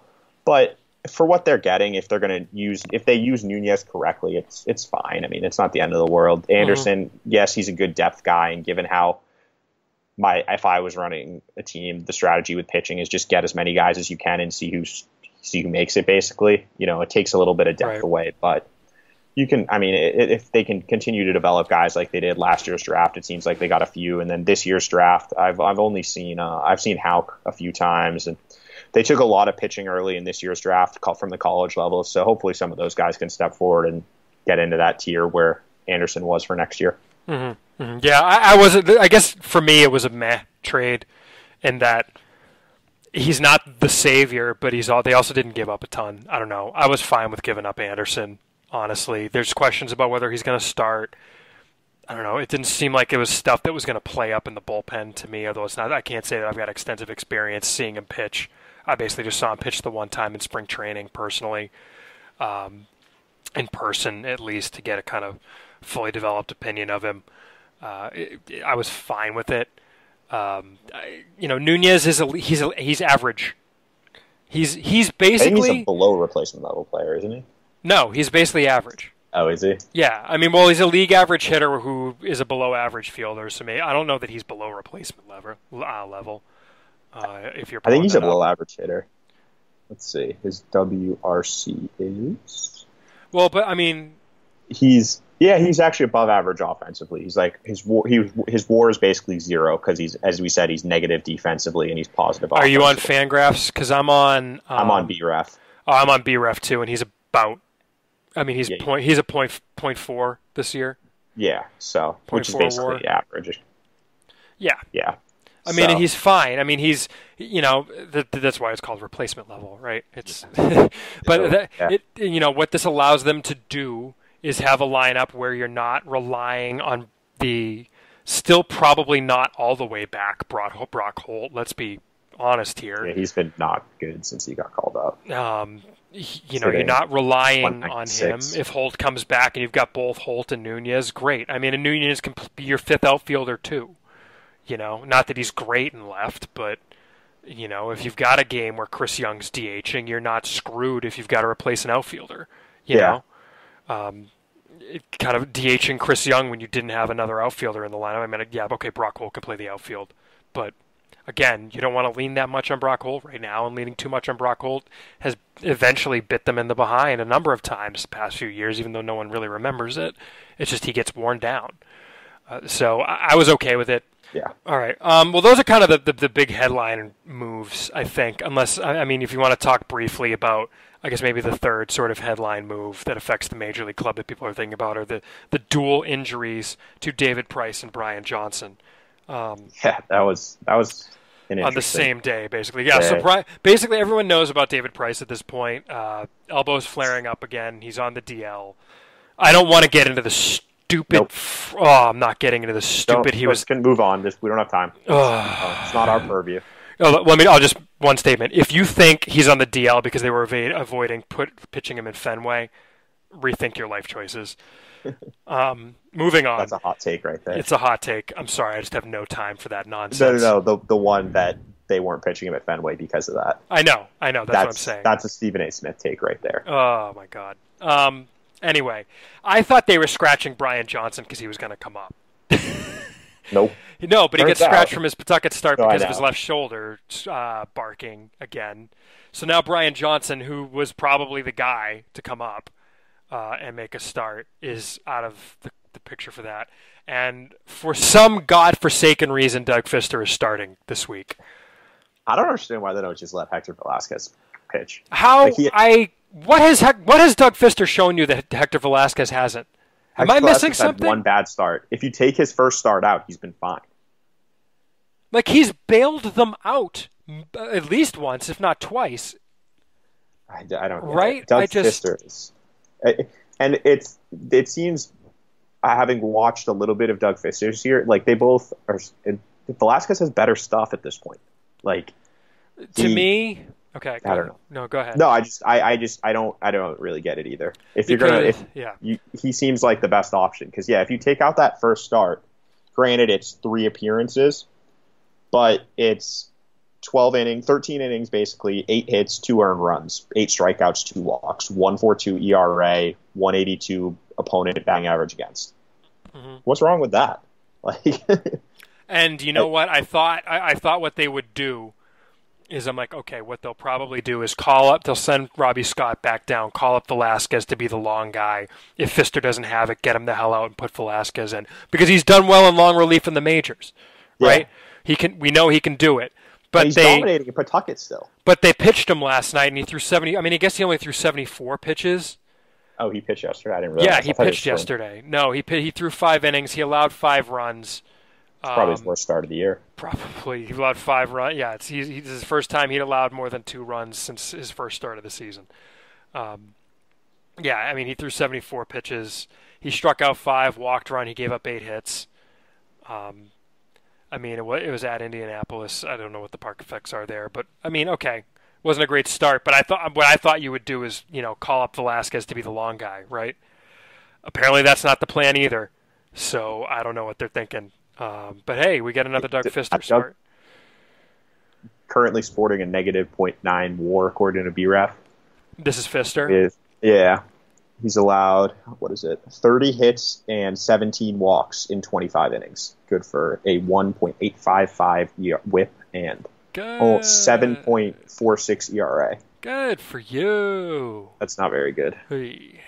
But for what they're getting, if they're going to use if they use Nunez correctly, it's it's fine. I mean, it's not the end of the world. Mm-hmm. Anderson, mm-hmm. yes, he's a good depth guy, and given how my if I was running a team, the strategy with pitching is just get as many guys as you can and see who's see who makes it. Basically, you know, it takes a little bit of depth right. away, but you can. I mean, if they can continue to develop guys like they did last year's draft, it seems like they got a few, and then this year's draft, I've I've only seen uh, I've seen Houck a few times, and they took a lot of pitching early in this year's draft from the college level. So hopefully, some of those guys can step forward and get into that tier where Anderson was for next year. Mm-hmm. Mm-hmm. Yeah, I, I was. I guess for me, it was a meh trade, in that he's not the savior, but he's all. They also didn't give up a ton. I don't know. I was fine with giving up Anderson. Honestly, there's questions about whether he's going to start. I don't know. It didn't seem like it was stuff that was going to play up in the bullpen to me. Although it's not. I can't say that I've got extensive experience seeing him pitch. I basically just saw him pitch the one time in spring training personally, um, in person at least, to get a kind of fully developed opinion of him. Uh, it, it, I was fine with it. Um, I, you know, Nunez is a, he's a, he's average. He's he's basically he's a below replacement level player, isn't he? No, he's basically average. Oh, is he? Yeah, I mean, well, he's a league average hitter who is a below average fielder. So maybe, I don't know that he's below replacement level. Uh, level. Uh, if you're, I think he's a below up. average hitter. Let's see, his WRC is. Well, but I mean, he's yeah, he's actually above average offensively. He's like his war, he, his WAR is basically zero because he's as we said he's negative defensively and he's positive. Are you on Fangraphs? Because I'm on. Um, I'm on BREF. Oh, I'm on BREF too, and he's about. I mean, he's yeah, point. He's a point point four this year. Yeah, so point which is basically WAR. average. Yeah. Yeah. I mean, so. he's fine. I mean, he's you know th- that's why it's called replacement level, right? It's, but that, yeah. it you know what this allows them to do is have a lineup where you're not relying on the still probably not all the way back Brock, Brock Holt. Let's be honest here. Yeah, he's been not good since he got called up. Um, you know, you're not relying on him. If Holt comes back and you've got both Holt and Nunez, great. I mean, and Nunez can be your fifth outfielder too. You know, not that he's great in left, but you know, if you've got a game where Chris Young's DHing, you're not screwed if you've got to replace an outfielder. You yeah. know, um, kind of DHing Chris Young when you didn't have another outfielder in the lineup. I mean, yeah, okay, Brock Holt can play the outfield, but again, you don't want to lean that much on Brock Holt right now, and leaning too much on Brock Holt has eventually bit them in the behind a number of times the past few years, even though no one really remembers it. It's just he gets worn down. Uh, so I, I, was okay with it. Yeah. All right. Um, well, those are kind of the, the, the, big headline moves, I think. Unless, I mean, if you want to talk briefly about, I guess maybe the third sort of headline move that affects the major league club that people are thinking about are the, the dual injuries to David Price and Brian Johnson. Um, yeah, that was that was on the same day, basically. Yeah. So basically, everyone knows about David Price at this point. Uh, elbows flaring up again. He's on the DL. I don't want to get into the stupid. Nope. F- oh, I'm not getting into the stupid. Don't, he was. Can move on. Just we don't have time. Uh, it's not our purview. Oh, let me. I'll just one statement. If you think he's on the DL because they were avoiding put pitching him in Fenway, rethink your life choices. Um, moving on. That's a hot take right there. It's a hot take. I'm sorry, I just have no time for that nonsense. No, no, no. The the one that they weren't pitching him at Fenway because of that. I know, I know. That's, that's what I'm saying. That's a Stephen A. Smith take right there. Oh my god. Um. Anyway, I thought they were scratching Brian Johnson because he was going to come up. nope. No, but he gets scratched from his Pawtucket start no, because of his left shoulder uh, barking again. So now Brian Johnson, who was probably the guy to come up, uh, and make a start is out of the, the picture for that. And for some godforsaken reason, Doug Fister is starting this week. I don't understand why they don't just let Hector Velazquez pitch. How like he, I what has what has Doug Fister shown you that Hector Velazquez hasn't? Am I missing something? one bad start. If you take his first start out, he's been fine. Like he's bailed them out uh, at least once, if not twice. I, I don't. Know. Right? Doug I just, Fister is and it's it seems uh, having watched a little bit of Doug Fister's here, like they both are. Velazquez has better stuff at this point. Like to he, me, okay. I don't know. No, go ahead. No, I just, I, I just, I don't, I don't really get it either. If you're gonna, if yeah, you, he seems like the best option because yeah, if you take out that first start, granted it's three appearances, but it's 12 innings, 13 innings basically, eight hits, two earned runs, eight strikeouts, two walks, 142 ERA, 182 opponent batting average against. Mm-hmm. What's wrong with that? Like, and you know what? I thought I, I thought what they would do is I'm like, okay, what they'll probably do is call up. They'll send Robby Scott back down, call up Velazquez to be the long guy. If Fister doesn't have it, get him the hell out and put Velazquez in because he's done well in long relief in the majors, right? He can. We know he can do it. But he's they, dominating in Pawtucket still. But they pitched him last night, and he threw seventy. I mean, I guess he only threw seventy-four pitches. Oh, he pitched yesterday. I didn't realize. Yeah, he pitched yesterday. No, he he threw five innings. He allowed five runs. Probably um, his worst start of the year. Probably he allowed five runs. Yeah, it's he's, his first time he'd allowed more than two runs since his first start of the season. Um, yeah, I mean he threw 74 pitches. He struck out five, walked run. He gave up eight hits. Um, I mean, it was, it was at Indianapolis. I don't know what the park effects are there, but I mean, okay, wasn't a great start. But I thought what I thought you would do is you know call up Velazquez to be the long guy, right? Apparently, that's not the plan either. So I don't know what they're thinking. Um, but hey, we get another Doug Fister start. Currently sporting a negative 0.9 WAR according to BREF. This is Fister. Is, yeah, He's allowed what is it? 30 hits and 17 walks in 25 innings. Good for a 1.855 WHIP and Good. Oh, 7.46 ERA. Good for you. That's not very good. Hey.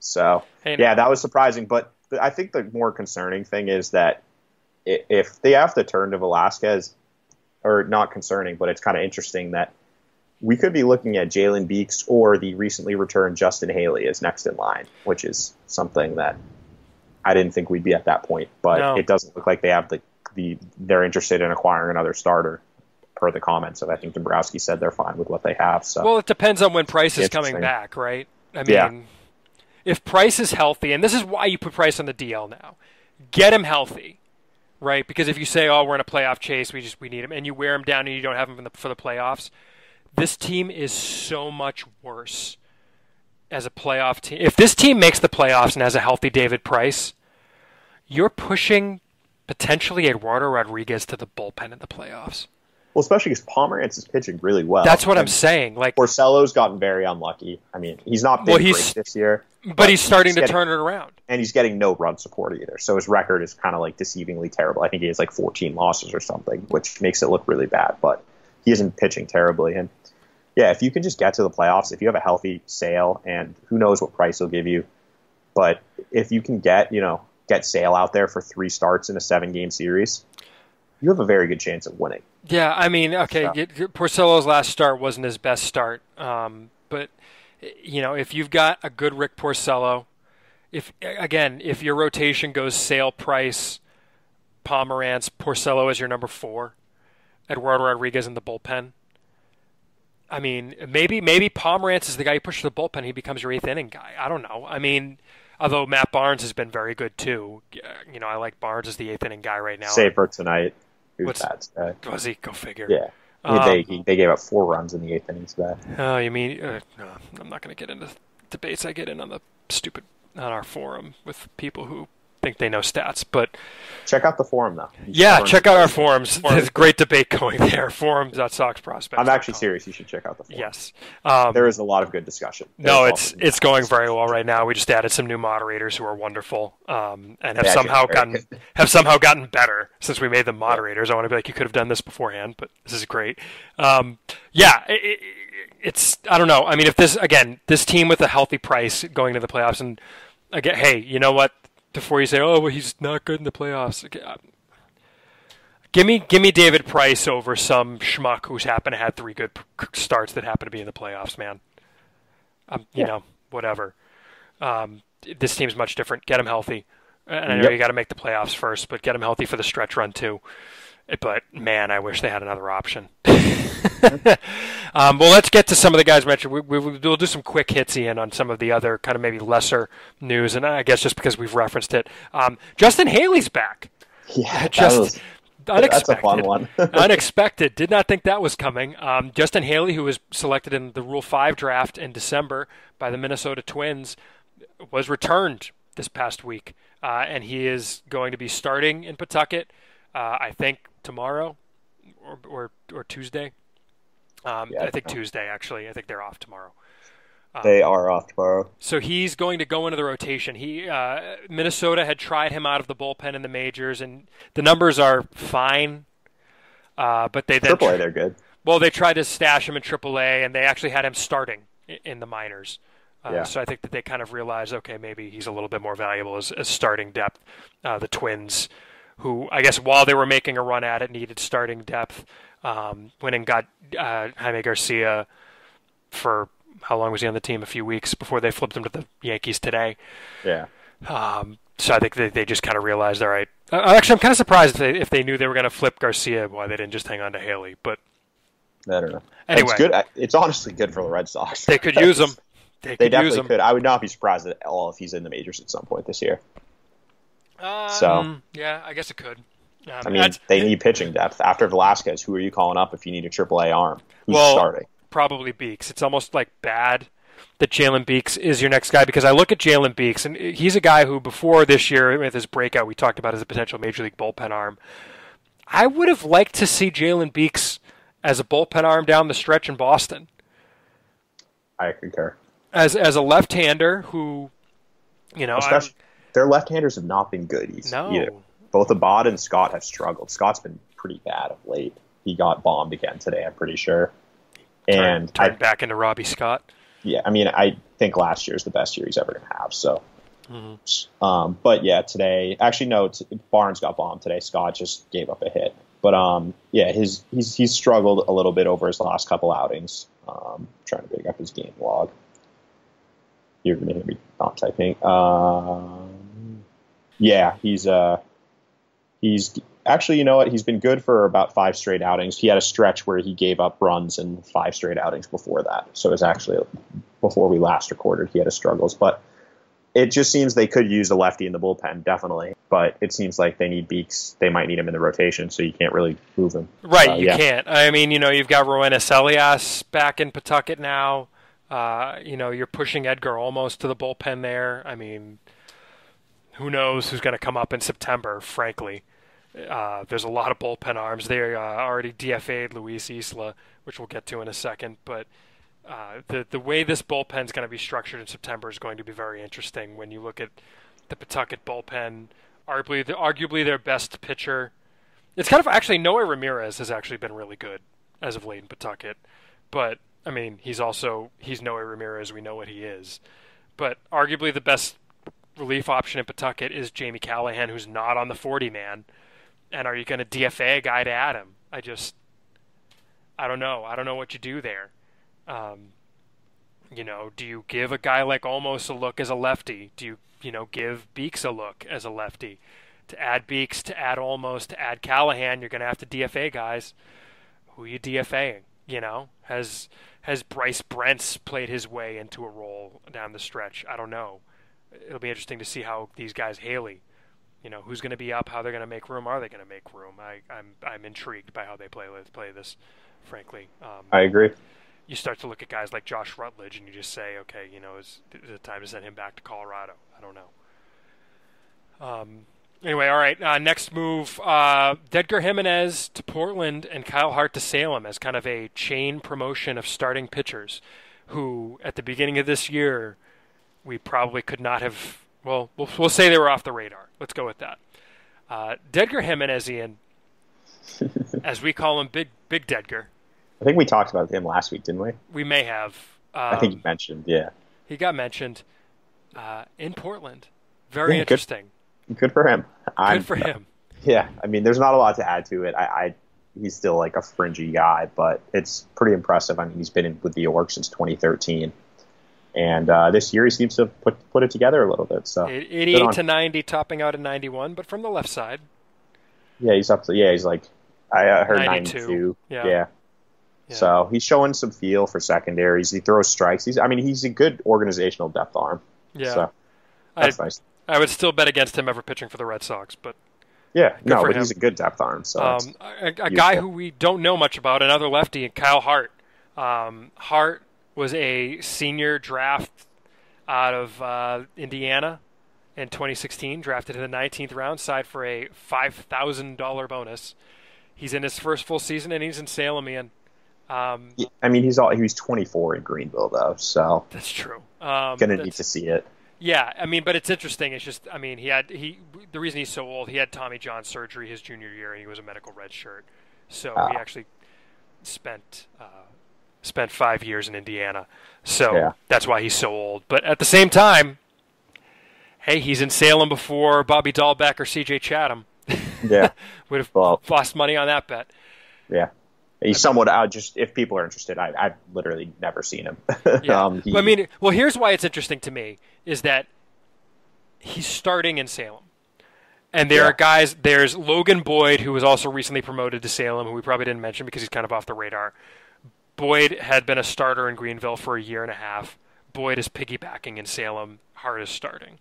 So hey, yeah, that was surprising. But I think the more concerning thing is that if they have to turn to Velazquez, or not concerning, but it's kind of interesting that we could be looking at Jalen Beeks or the recently returned Justin Haley as next in line, which is something that I didn't think we'd be at that point. But no. it doesn't look like they have the, the they're interested in acquiring another starter per the comments of I think Dombrowski said they're fine with what they have. So well, it depends on when Price is coming back, right? I mean, yeah. if Price is healthy, and this is why you put Price on the DL now, get him healthy, right? Because if you say, "Oh, we're in a playoff chase, we just we need him," and you wear him down and you don't have him the, for the playoffs, this team is so much worse as a playoff team. If this team makes the playoffs and has a healthy David Price, you're pushing potentially Eduardo Rodriguez to the bullpen in the playoffs. Well, especially because Pomeranz is pitching really well. That's what I'm saying. Like, Porcello's gotten very unlucky. I mean, he's not been Well, he's- great this year, but he's starting to getting- turn it around. and he's getting no run support either. So his record is kind of like deceivingly terrible. I think he has like 14 losses or something, which makes it look really bad. But he isn't pitching terribly. And yeah, if you can just get to the playoffs, if you have a healthy Sale, and who knows what price he'll give you, but if you can get you know get Sale out there for three starts in a seven game series, you have a very good chance of winning. Yeah, I mean, okay, So- get- get- Porcello's last start wasn't his best start, um, but you know, if you've got a good Rick Porcello, if again, if your rotation goes Sale, Price, Pomeranz, Porcello as your number four, Eduardo Rodriguez in the bullpen. I mean, maybe maybe Pomeranz is the guy you push to the bullpen. He becomes your eighth inning guy. I don't know. I mean, although Matt Barnes has been very good too. You know, I like Barnes as the eighth inning guy right now. Save for tonight. Who's What's- bad today? Was he? Go figure. Yeah. Um, they, they gave up four runs in the eighth inning today. Oh, you mean? Uh, no, I'm not going to get into debates I get in on the stupid on our forum with people who think they know stats. But Check out the forum though. Yeah, should check out our forums. Forums. There's great debate going there. Forums.soxprospects. I'm actually serious. You should check out the forum. Yes. Um, There is a lot of good discussion. no, There's it's it's going very well right now. We just added some new moderators who are wonderful um, and have Yeah, somehow gotten good. have somehow gotten better since we made them moderators. I want to be like, you could have done this beforehand, but this is great. Um, yeah, it, it, it's I don't know. I mean, if this again, this team with a healthy price going to the playoffs, and again, hey, you know what? Before you say, oh, well, he's not good in the playoffs. uh, Give me, give me David Price over some schmuck who's happened to have three good starts that happen to be in the playoffs, man. Um, you Yeah. know, whatever. Um, this team's much different. Get him healthy, and I know Yep. you got to make the playoffs first, but get him healthy for the stretch run too. Eh, But man, I wish they had another option. um, well, let's get to some of the guys mentioned. We, we, we'll do some quick hits, in on some of the other kind of maybe lesser news, and I guess just because we've referenced it, um, Justin Haley's back. yeah, just was- Unexpected. that's a fun one. Unexpected. Did not think that was coming. Um, Justin Haley, who was selected in the Rule 5 draft in December by the Minnesota Twins, was returned this past week. Uh, and he is going to be starting in Pawtucket, uh, I think, tomorrow or, or, or Tuesday. Um, Yeah, I think Tuesday, actually. I think they're off tomorrow. they are off tomorrow. So he's going to go into the rotation. He uh, Minnesota had tried him out of the bullpen in the majors, and the numbers are fine. Uh, but they then Triple A, they're good. well, they tried to stash him in AAA, and they actually had him starting in the minors. Uh, Yeah. So I think that they kind of realized, okay, maybe he's a little bit more valuable as, as starting depth. Uh, the Twins, who I guess while they were making a run at it, needed starting depth. Um, went and got uh, Jaime Garcia for how long was he on the team? A few weeks before they flipped him to the Yankees today. Yeah. Um, so I think they, they just kind of realized, all right. Uh, actually, I'm kind of surprised if they, if they knew they were going to flip Garcia, why they didn't just hang on to Haley. But I don't know. Anyway. it's good. It's honestly good for the Red Sox. they could use him. They They could definitely could. I would not be surprised at all if he's in the majors at some point this year. Um, So- yeah, I guess it could. Um, I mean, they need pitching depth after Velazquez. Who are you calling up if you need a Triple A arm? Who's Well, starting? probably Beeks. It's almost like bad that Jalen Beeks is your next guy because I look at Jalen Beeks and he's a guy who before this year with his breakout we talked about as a potential major league bullpen arm. I would have liked to see Jalen Beeks as a bullpen arm down the stretch in Boston. I concur. As as a left-hander who, you know, their left-handers have not been good e- no, either. Both Abad and Scott have struggled. Scott's been pretty bad of late. He got bombed again today. I'm pretty sure. And turned back into Robby Scott. yeah, I mean, I think last year is the best year he's ever going to have. So, Mm-hmm. um, but yeah, today actually no, it's, Barnes got bombed today. Scott just gave up a hit. But um, yeah, his he's he's struggled a little bit over his last couple outings. Um, trying to bring up his game log. You're going to hear me not typing. Um, yeah, he's uh, he's actually you know what he's been good for about five straight outings. He had a stretch where he gave up runs in five straight outings before that. So it was actually before we last recorded he had his struggles, but it just seems they could use a lefty in the bullpen, definitely. But it seems like they need Beeks. They might need him in the rotation, so you can't really move him. Right, Uh, you yeah. can't. I mean, you know, you've got Roenis Elias back in Pawtucket now. Uh, you know, you're pushing Edgar Olmos to the bullpen there. I mean, who knows who's going to come up in September, frankly. Uh, there's a lot of bullpen arms. They uh, already DFA'd Luis Ysla, which we'll get to in a second. But uh, the the way this bullpen is going to be structured in September is going to be very interesting. When you look at the Pawtucket bullpen, arguably the, arguably their best pitcher. It's kind of actually Noe Ramirez has actually been really good as of late in Pawtucket, but I mean he's also he's Noe Ramirez. We know what he is, but arguably the best relief option in Pawtucket is Jamie Callahan, who's not on the 40 man. And are you going to DFA a guy to add him? I just, I don't know. I don't know what you do there. Um, you know, do you give a guy like Olmos a look as a lefty? Do you, you know, give Beeks a look as a lefty? To add Beeks, to add Olmos, to add Callahan, you're going to have to DFA guys. Who are you DFAing? You know, has has Bryce Brentz played his way into a role down the stretch? I don't know. It'll be interesting to see how these guys Haley, you know, who's going to be up, how they're going to make room, are they going to make room? I, I'm I'm intrigued by how they play play this, frankly. Um, I agree you start to look at guys like Josh Rutledge and you just say, okay, you know, is, is it time to send him back to Colorado? I don't know. Um, anyway, all right. Uh, next move: uh, Dedgar Jimenez to Portland and Kyle Hart to Salem as kind of a chain promotion of starting pitchers, who at the beginning of this year we probably could not have. Well, we'll, we'll say they were off the radar. Let's go with that. Uh, Dedgar Jimenez, Ian, as we call him, Big Big Dedgar. I think we talked about him last week, didn't we? We may have. Um, I think you um, mentioned, yeah. He got mentioned uh, in Portland. Very yeah, interesting. Good, good, for him. Good I'm, for him. Yeah, I mean, there's not a lot to add to it. I, I he's still like a fringy guy, but it's pretty impressive. I mean, he's been in with the Orc since 2013, and uh, this year he seems to put put it together a little bit. So 88 to 90, topping out at 91, but from the left side. Yeah, he's up to yeah. He's like I heard 92. 92. Yeah. yeah. So he's showing some feel for secondaries. He throws strikes. He's, I mean, he's a good organizational depth arm. Yeah, so that's I, nice. I would still bet against him ever pitching for the Red Sox, but yeah, no, but him. he's a good depth arm. So um, a, a guy who we don't know much about, another lefty, Kyle Hart. Um, Hart was a senior draft out of uh, Indiana in 2016, drafted in the 19th round, signed for a $5,000 bonus. He's in his first full season, and he's in Salem, Ian. Um, I mean, he's all he was 24 in Greenville though, so that's true. Um, gonna need to see it. Yeah, I mean, but it's interesting. It's just, I mean, he had he the reason he's so old. He had Tommy John surgery his junior year, and he was a medical red shirt. So he actually spent uh, spent five years in Indiana. So yeah. that's why he's so old. But at the same time, hey, he's in Salem before Bobby Dalbec or C.J. Chatham. Yeah, would have well, lost money on that bet. Yeah, He's somewhat out. Just if people are interested, I, have literally never seen him. yeah. um, he, I mean, well, here's why it's interesting to me is that he's starting in Salem, and there yeah. are guys. There's Logan Boyd, who was also recently promoted to Salem, who we probably didn't mention because he's kind of off the radar. Boyd had been a starter in Greenville for a year and a half. Boyd is piggybacking in Salem. Hart is starting.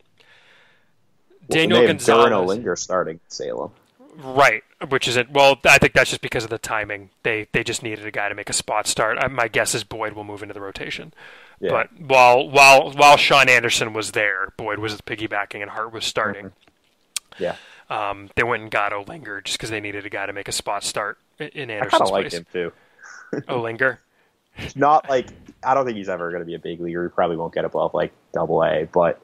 Well, Daniel Gonzalez. O'Linger starting Salem. Right, which is it. Well, I think that's just because of the timing. They they just needed a guy to make a spot start. my guess is Boyd will move into the rotation. Yeah. But while while while Sean Anderson was there, Boyd was piggybacking and Hart was starting. Mm-hmm. Yeah. Um, they went and got O'Linger just because they needed a guy to make a spot start in Anderson's I like him too. O'Linger. Not like I don't think he's ever going to be a big leaguer. He probably won't get above like Double A, but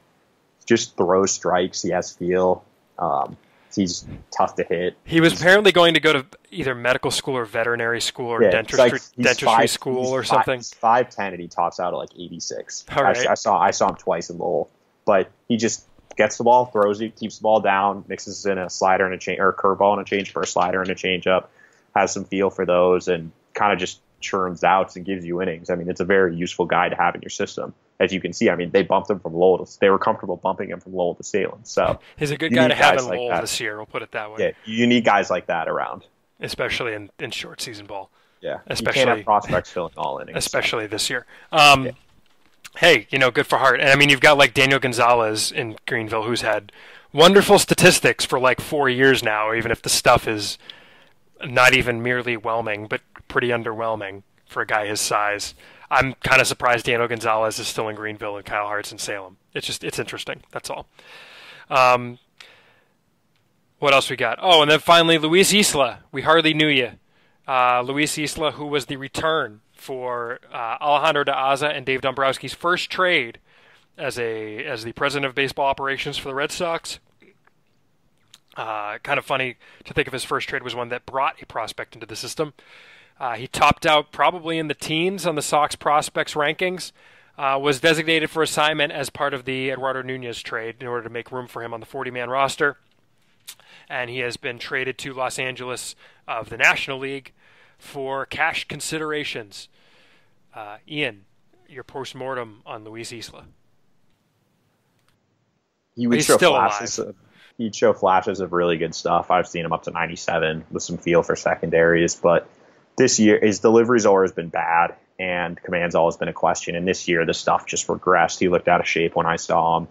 just throws strikes. He has feel. Um, he's tough to hit. He was apparently going to go to either medical school or veterinary school or yeah, dentistry, like dentistry five, school or something. He's five ten and he tops out at like eighty six. I, I, saw I saw him twice in Lowell, but he just gets the ball, throws it, keeps the ball down, mixes in a slider and a change or a curveball and a change for a slider and a change up, has some feel for those, and kind of just churns outs and gives you innings. I mean, it's a very useful guy to have in your system as you can see, I mean, they bumped him from Lowell. To, they were comfortable bumping him from Lowell to Salem. So he's a good guy to have in like Lowell that. this year. We'll put it that way. Yeah, you need guys like that around, especially in, in short season ball. Yeah, especially you can't have prospects filling all innings, especially so. this year. Um, yeah. Hey, you know, good for Hart. And I mean, you've got like Daniel Gonzalez in Greenville, who's had wonderful statistics for like four years now, even if the stuff is not even merely whelming, but pretty underwhelming for a guy his size. I'm kind of surprised Daniel Gonzalez is still in Greenville and Kyle Hart's in Salem. It's just it's interesting. That's all. Um, What else we got? Oh, and then finally, Luis Ysla. We hardly knew you. Uh, Luis Ysla, who was the return for uh, Alejandro De Aza and Dave Dombrowski's first trade as a as the president of baseball operations for the Red Sox. Uh, kind of funny to think of his first trade was one that brought a prospect into the system. Uh, he topped out probably in the teens on the Sox prospects rankings. Uh, was designated for assignment as part of the Eduardo Nunez trade in order to make room for him on the 40-man roster, and he has been traded to Los Angeles of the National League for cash considerations. Uh, Ian, your post-mortem on Luis Ysla. He would He's show still flashes of he'd show flashes of really good stuff. I've seen him up to 97 with some feel for secondaries, but this year his delivery's always been bad and command's always been a question. And this year the stuff just regressed. He looked out of shape when I saw him.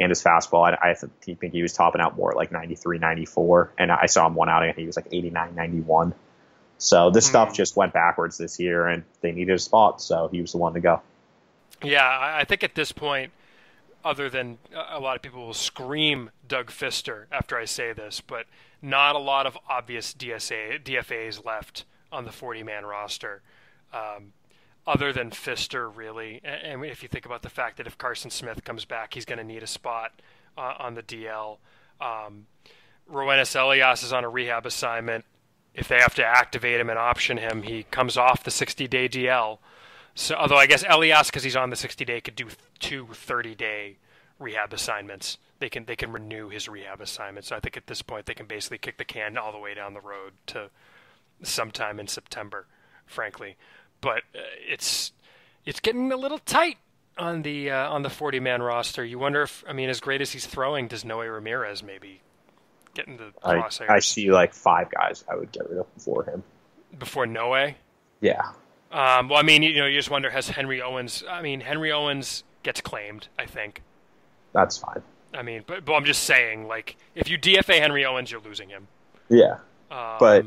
And his fastball, I, I think he was topping out more at like 93, 94. And I saw him one outing, I think he was like 89, 91. So this Hmm. stuff just went backwards this year, and they needed a spot, so he was the one to go. Yeah, I I think at this point, other than a lot of people will scream Doug Fister after I say this, but not a lot of obvious DSA DFAs left on the 40-man roster, um, other than Fister, really. A- And if you think about the fact that if Carson Smith comes back, he's going to need a spot uh, on the DL. Um, Roenis Elias is on a rehab assignment. If they have to activate him and option him, he comes off the 60-day DL. So, although I guess Elias, because he's on the 60 day, could do two 30 day rehab assignments. They can they can renew his rehab assignment. So I think at this point they can basically kick the can all the way down the road to sometime in September, frankly. But uh, it's it's getting a little tight on the uh, on the 40 man roster. You wonder if I mean, as great as he's throwing, does Noe Ramirez maybe get in the I, crosshairs I see like five guys I would get rid of before him. before Noe? Yeah. Um, well, I mean, you know, you just wonder has Henry Owens? I mean, Henry Owens gets claimed. I think. That's fine. I mean, but, but I'm just saying, like, if you DFA Henry Owens, you're losing him. Yeah. Um, But,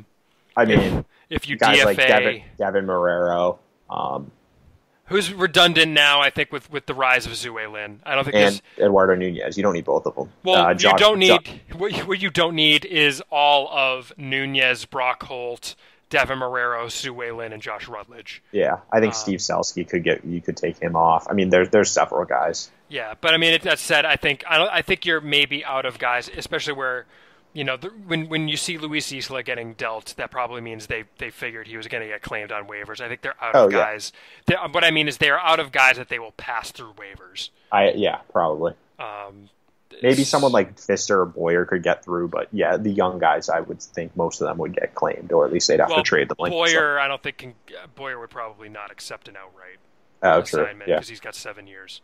I mean, if you guys DFA, like Devin, Devin Marrero um, who's redundant now, I think with with the rise of Tzu-Wei Lin, I don't think and. Eduardo Nunez. You don't need both of them. Well, Uh, you don't need what, you- what you don't need is all of Nunez, Brock Holt, Devin Marrero, Tzu-Wei Lin, and Josh Rutledge. yeah, I think um, Steve Selsky could get. You could take him off. I mean, there's there's several guys. Yeah, but I mean, it, that said, I think I, don't, I think you're maybe out of guys, especially where, you know, the, when when you see Luis Ysla getting dealt, that probably means they they figured he was going to get claimed on waivers. I think they're out Oh, of guys. They, what I mean is they are out of guys that they will pass through waivers. I yeah, probably. Um, Maybe someone like Fister or Boyer could get through, but yeah, the young guys, I would think most of them would get claimed, or at least they'd have well, to trade them. Like Boyer. I don't think can, uh, Boyer would probably not accept an outright oh, assignment Yeah, because he's got seven years.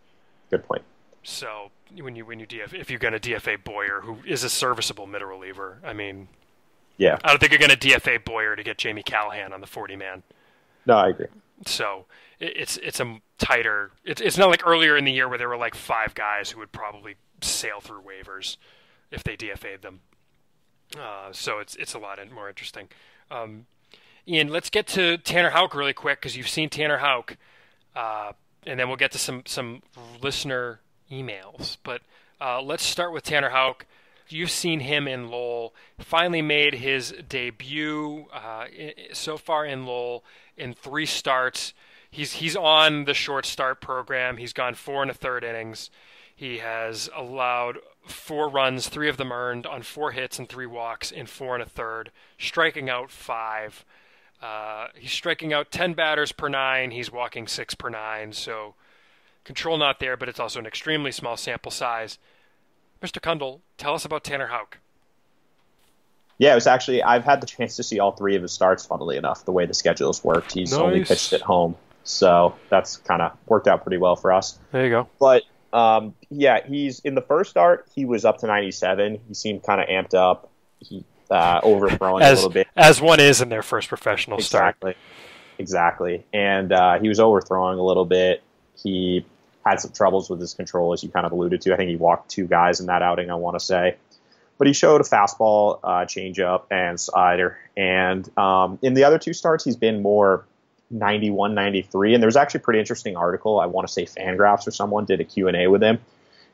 good point. So when you when you DF if you're going to DFA Boyer, who is a serviceable middle reliever, I mean, Yeah, I don't think you're going to DFA Boyer to get Jamie Callahan on the 40 man. no, I agree. So it, it's it's a tighter. It's it's not like earlier in the year where there were like five guys who would probably sail through waivers if they DFA'd them. Uh, so it's it's a lot more interesting. Um, Ian, let's get to Tanner Houck really quick because you've seen Tanner Houck, uh, and then we'll get to some some listener emails. But uh, let's start with Tanner Houck. You've seen him in Lowell. Finally made his debut uh, so far in Lowell in three starts. He's he's on the short start program. He's gone four and a third innings. He has allowed four runs, three of them earned on four hits and three walks in four and a third, striking out five. Uh, he's striking out 10 batters per nine. He's walking six per nine. So control not there, but it's also an extremely small sample size. Mr. Kundle, tell us about Tanner Houck. Yeah, it was actually I've had the chance to see all three of his starts. Funnily enough, the way the schedules worked, he's only pitched at home, so that's kind of worked out pretty well for us. There you go. But um, yeah, he's in the first start. He was up to 97. He seemed kind of amped up. He uh, overthrown a As, little bit. as one is in their first professional start. Exactly. Exactly. And uh, he was overthrowing a little bit. He had some troubles with his control, as you kind of alluded to. I think he walked two guys in that outing, I want to say. But he showed a fastball, uh, changeup, and slider. And um, in the other two starts, he's been more 91, 93. And there was actually a pretty interesting article. I want to say Fangraphs or someone did a Q&A with him.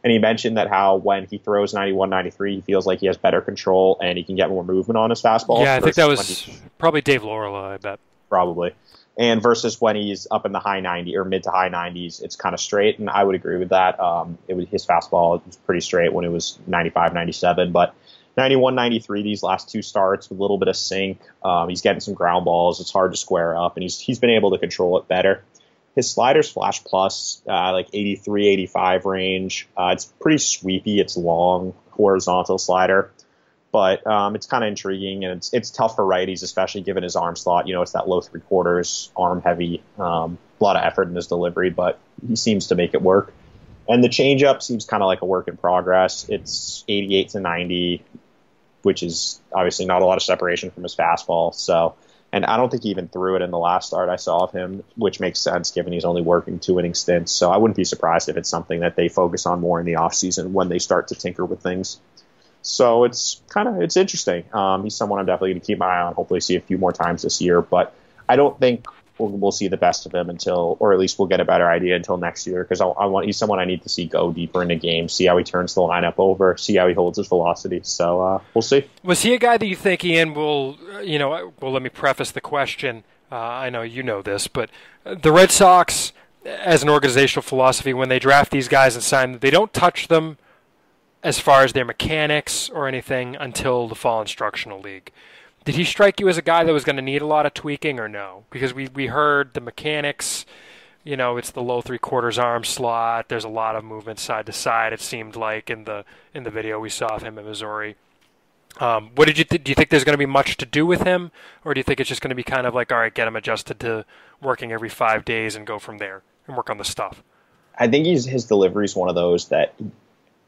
And he mentioned that how when he throws 91, 93, he feels like he has better control and he can get more movement on his fastball. Yeah, I think that was probably Dave Laurila, I bet. Probably. And versus when he's up in the high 90 or mid to high 90s, it's kind of straight. And I would agree with that. Um, it was his fastball was pretty straight when it was 95, 97. But 91, 93, these last two starts with a little bit of sink. Um, he's getting some ground balls. It's hard to square up, and he's he's been able to control it better. His sliders flash plus, uh, like 83, 85 range. Uh, it's pretty sweepy. It's long, horizontal slider, but um, it's kind of intriguing and it's it's tough for righties, especially given his arm slot. You know, it's that low three quarters, arm heavy, um, a lot of effort in his delivery, but he seems to make it work. And the changeup seems kind of like a work in progress. It's 88 to 90, which is obviously not a lot of separation from his fastball. So and I don't think he even threw it in the last start I saw of him, which makes sense given he's only working two inning stints. So I wouldn't be surprised if it's something that they focus on more in the offseason when they start to tinker with things. So it's kind of it's interesting. Um, he's someone I'm definitely going to keep my eye on. Hopefully, see a few more times this year. But I don't think we'll, we'll see the best of him until, or at least we'll get a better idea until next year. Because I, I, want he's someone I need to see go deeper into games, see how he turns the lineup over, see how he holds his velocity. So uh, we'll see. Was he a guy that you think Ian will? You know, well, let me preface the question. Uh, I know you know this, but the Red Sox, as an organizational philosophy, when they draft these guys and sign them, they don't touch them as far as their mechanics or anything until the fall instructional league. Did he strike you as a guy that was going to need a lot of tweaking or no? Because we, we heard the mechanics, you know, it's the low three quarters arm slot. There's a lot of movement side to side. It seemed like in the in the video we saw of him in Missouri. Um, what did you th- do? You think there's going to be much to do with him, or do you think it's just going to be kind of like, all right, get him adjusted to working every five days and go from there and work on the stuff? I think he's, his delivery is one of those that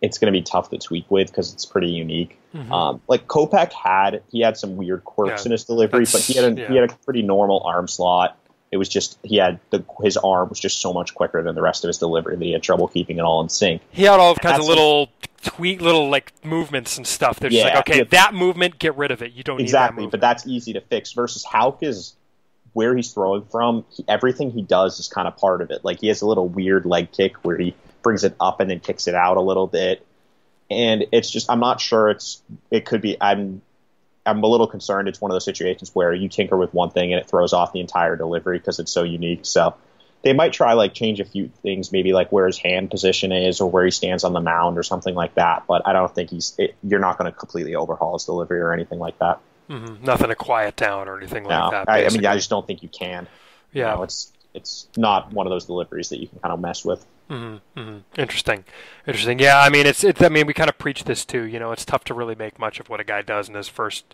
it's going to be tough to tweak with because it's pretty unique. Mm-hmm. Um, like Kopech had, he had some weird quirks yeah, in his delivery, but he had a, yeah. he had a pretty normal arm slot. It was just he had the his arm was just so much quicker than the rest of his delivery that he had trouble keeping it all in sync. He had all kinds of little tweak, little like movements and stuff. They're yeah, just like, okay, had, that movement, get rid of it. You don't exactly, that but that's easy to fix. Versus Houck is where he's throwing from. He, everything he does is kind of part of it. Like he has a little weird leg kick where he brings it up and then kicks it out a little bit. And it's just I'm not sure it's it could be I'm I'm a little concerned it's one of those situations where you tinker with one thing and it throws off the entire delivery because it's so unique. So they might try like change a few things, maybe like where his hand position is or where he stands on the mound or something like that. But I don't think he's it, you're not going to completely overhaul his delivery or anything like that. Mm-hmm. Nothing to quiet down or anything no, like that. I, I, mean, I just don't think you can. Yeah, you know, it's it's not one of those deliveries that you can kind of mess with. Mm-hmm, mm-hmm. Interesting, interesting. Yeah, I mean, it's it's. I mean, we kind of preach this too. You know, it's tough to really make much of what a guy does in his first,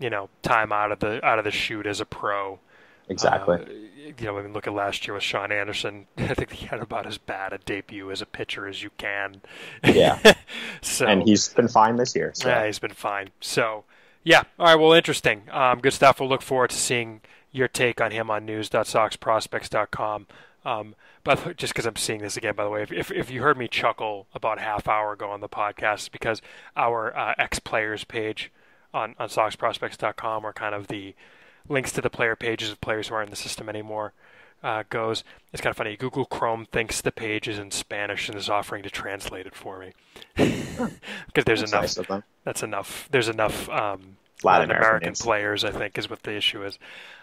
you know, time out of the out of the shoot as a pro. Exactly. Uh, you know, I mean, look at last year with Shaun Anderson. I think he had about as bad a debut as a pitcher as you can. Yeah. so and he's been fine this year. So. Yeah, he's been fine. So yeah. All right. Well, interesting. Um, good stuff. We'll look forward to seeing your take on him on news.soxprospects.com. Um, but just because I'm seeing this again, by the way, if, if you heard me chuckle about a half hour ago on the podcast, because our uh, ex players page on, on SoxProspects.com are kind of the links to the player pages of players who aren't in the system anymore. Uh, goes. It's kind of funny. Google Chrome thinks the page is in Spanish and is offering to translate it for me because there's that's enough. Nice that's enough. There's enough um, Latin American, players. I think is what the issue is.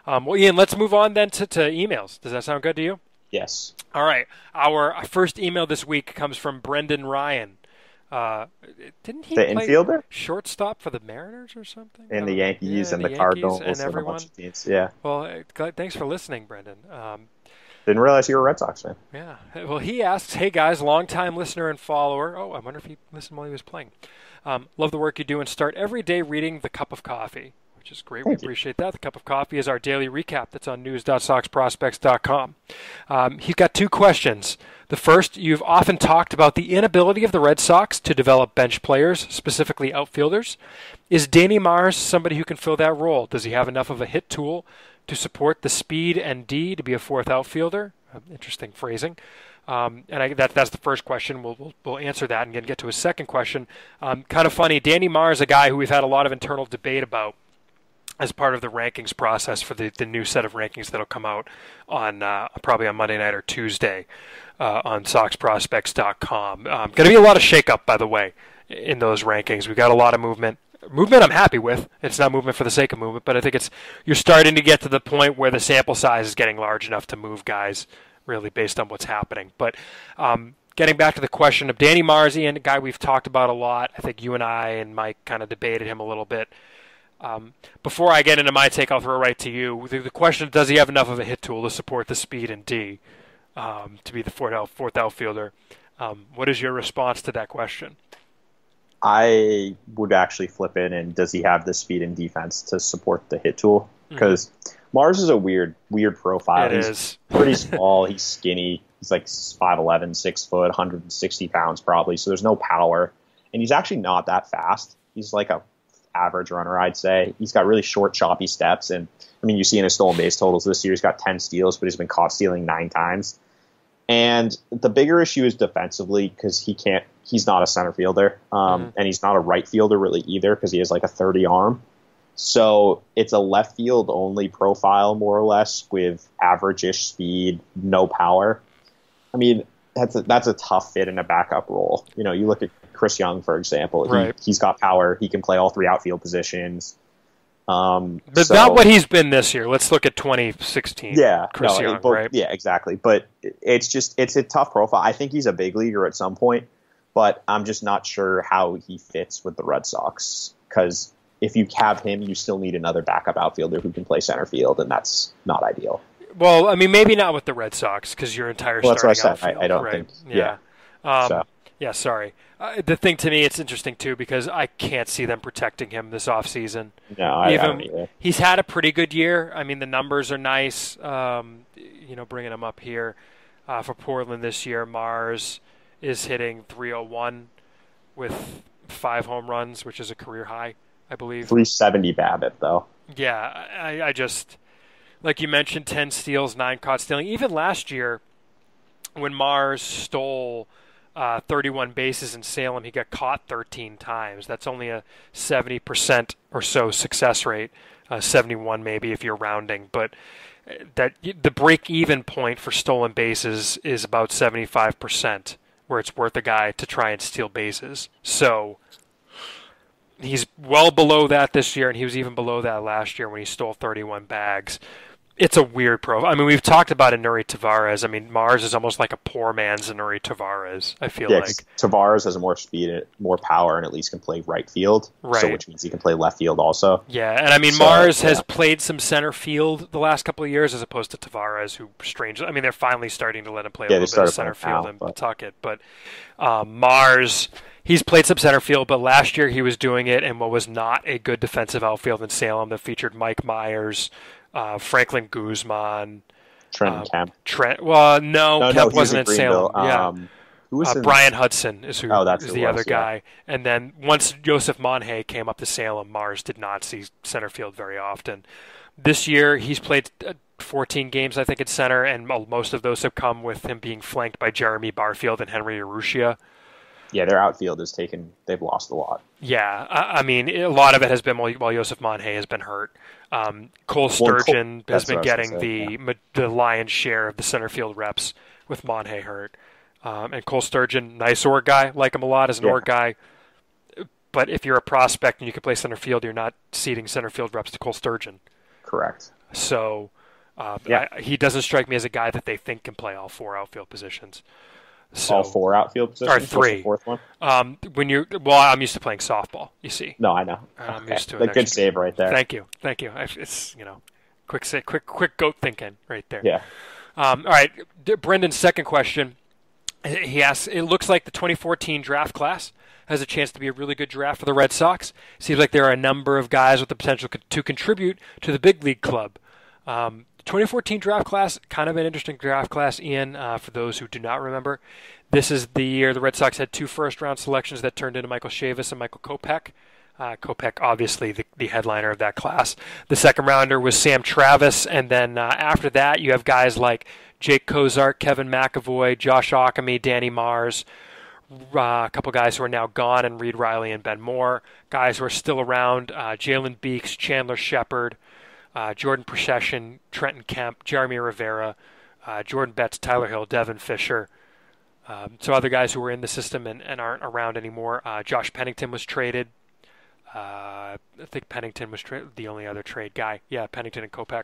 Um, well, Ian, let's move on then to, to emails. Does that sound good to you? Yes. All right. Our first email this week comes from Brendan Ryan. Uh, didn't he the play infielder shortstop for the Mariners or something? And the Yankees yeah, and the, Yankees Cardinals and everyone. a bunch of teams. Yeah. Well, uh, thanks for listening, Brendan. Um, Didn't realize you were a Red Sox fan. Yeah. Well, he asks, "Hey guys, long-time listener and follower. Oh, I wonder if he listened while he was playing. Um, love the work you do and start every day reading the cup of coffee." Which is great. Thank we appreciate that. The cup of coffee is our daily recap that's on news.soxprospects.com. Um, he's got two questions. The first, you've often talked about the inability of the Red Sox to develop bench players, specifically outfielders. Is Danny Mars somebody who can fill that role? Does he have enough of a hit tool to support the speed and D to be a fourth outfielder? Uh, interesting phrasing. Um, and I, that, that's the first question. We'll, we'll, we'll answer that and get, get to a second question. Um, kind of funny. Danny Mars, a guy who we've had a lot of internal debate about as part of the rankings process for the, the new set of rankings that'll come out on uh, probably on Monday night or Tuesday uh, on SoxProspects.com. Um, going to be a lot of shakeup, by the way, in those rankings. We've got a lot of movement. Movement I'm happy with. It's not movement for the sake of movement, but I think it's you're starting to get to the point where the sample size is getting large enough to move guys really based on what's happening. But um, getting back to the question of Danny Marzian, a guy we've talked about a lot. I think you and I and Mike kind of debated him a little bit. Um, before I get into my take, I'll throw it right to you. The, the question: is Does he have enough of a hit tool to support the speed and D um, to be the fourth, out, fourth outfielder? Um, what is your response to that question? I would actually flip it and does he have the speed and defense to support the hit tool? Because mm-hmm. Mars is a weird, weird profile. It he's is. pretty small. He's skinny. He's like 5'11", 6 foot, 160 pounds probably. So there's no power, and he's actually not that fast. He's like a average runner, I'd say. He's got really short, choppy steps, and I mean, you see in his stolen base totals this year, he's got 10 steals, but he's been caught stealing nine times. And the bigger issue is defensively because he can't. He's not a center fielder, um, mm-hmm. and he's not a right fielder really either because he has like a 30 arm. So it's a left field only profile more or less with average-ish speed, no power. I mean, that's a, that's a tough fit in a backup role. You know, you look at Chris Young, for example. Right. He, has got power. He can play all three outfield positions. Um, but so, not what he's been this year. Let's look at 2016. Yeah, Chris no, Young, but, right? Yeah, exactly. But it's just it's a tough profile. I think he's a big leaguer at some point, but I'm just not sure how he fits with the Red Sox because if you have him, you still need another backup outfielder who can play center field, and that's not ideal. Well, I mean, maybe not with the Red Sox because your entire well, starting that's what I said. outfield, I, I don't right? think. Yeah. Yeah. Um, so. Yeah. Sorry. Uh, the thing to me, it's interesting too because I can't see them protecting him this offseason. No, I, Even, I don't either. He's had a pretty good year. I mean, the numbers are nice. Um, you know, bringing him up here uh, for Portland this year, Mars is hitting 301 with five home runs, which is a career high, I believe. 370 BABIP though. Yeah, I, I just like you mentioned, 10 steals, nine caught stealing. Even last year, when Mars stole uh, 31 bases in Salem, he got caught 13 times. That's only a 70% or so success rate, uh, 71 maybe if you're rounding. But uh, that the break-even point for stolen bases is about 75%, where it's worth a guy to try and steal bases. So he's well below that this year, and he was even below that last year when he stole 31 bags it's a weird profile. I mean, we've talked about Aneury Tavarez. I mean, Mars is almost like a poor man's Aneury Tavarez. I feel yeah, like Tavarez has more speed, more power, and at least can play right field. Right. So, which means he can play left field also. Yeah, and I mean, So, Mars yeah. has played some center field the last couple of years, as opposed to Tavarez, who strangely, I mean, they're finally starting to let him play a Yeah, little bit of center field now, in but- Pawtucket. But um, Mars, he's played some center field, but last year he was doing it in what was not a good defensive outfield in Salem that featured Mike Meyers, uh, Franklin Guzman, Trent Um, Kemp. Trent. Well, no, No, Kemp no, was wasn't in in Salem. yeah. Um, who was Uh, in- Brian Hudson is who Oh, is the it other yeah. guy. And then once Joseph Monge came up to Salem, Mars did not see center field very often. This year, he's played uh, 14 games, I think, at center, and most of those have come with him being flanked by Jeremy Barfield and Henry Urrutia. Yeah, their outfield is taken. They've lost a lot. Yeah, I, I mean, a lot of it has been while, while Joseph Monge has been hurt. Um, Cole Well, Cole- Sturgeon has been what I was getting gonna the ma- the lion's share of the center field reps with Monge hurt. Um, and Cole Sturgeon, nice org guy, like him a lot as an Yeah. org guy. But if you're a prospect and you can play center field, you're not ceding center field reps to Cole Sturgeon. Correct. So um, Yeah. I, he doesn't strike me as a guy that they think can play all four outfield positions. So, All four outfield positions. The three. fourth one. Um, when you well, I'm used to playing softball. You see. No, I know. I'm Okay. used to an good save right there. Thank you, thank you. It's you know, quick quick quick goat thinking right there. yeah. Um, all right, Brendan's second question. He asks, "It looks like the 2014 draft class has a chance to be a really good draft for the Red Sox. Seems like there are a number of guys with the potential to contribute to the big league club." Um, 2014 draft class, kind of an interesting draft class, Ian. Uh, for those who do not remember, this is the year the Red Sox had two first-round selections that turned into Michael Chavis and Michael Kopech. Uh, Kopech, obviously the, the headliner of that class. The second rounder was Sam Travis, and then uh, after that, you have guys like Jake Cosart, Kevin McAvoy, Josh Ockimey, Danny Mars, uh, a couple guys who are now gone, and Reed Reilly and Ben Moore. Guys who are still around: uh, Jalen Beeks, Chandler Shepard, uh, Jordan Procyshen, Trenton Kemp, Jeremy Rivera, uh, Jordan Betts, Tyler Hill, Devon Fisher. Um, so other guys who were in the system and, and aren't around anymore. Uh, Josh Pennington was traded. Uh, I think Pennington was tra- the only other trade guy. Yeah, Pennington and Kopech.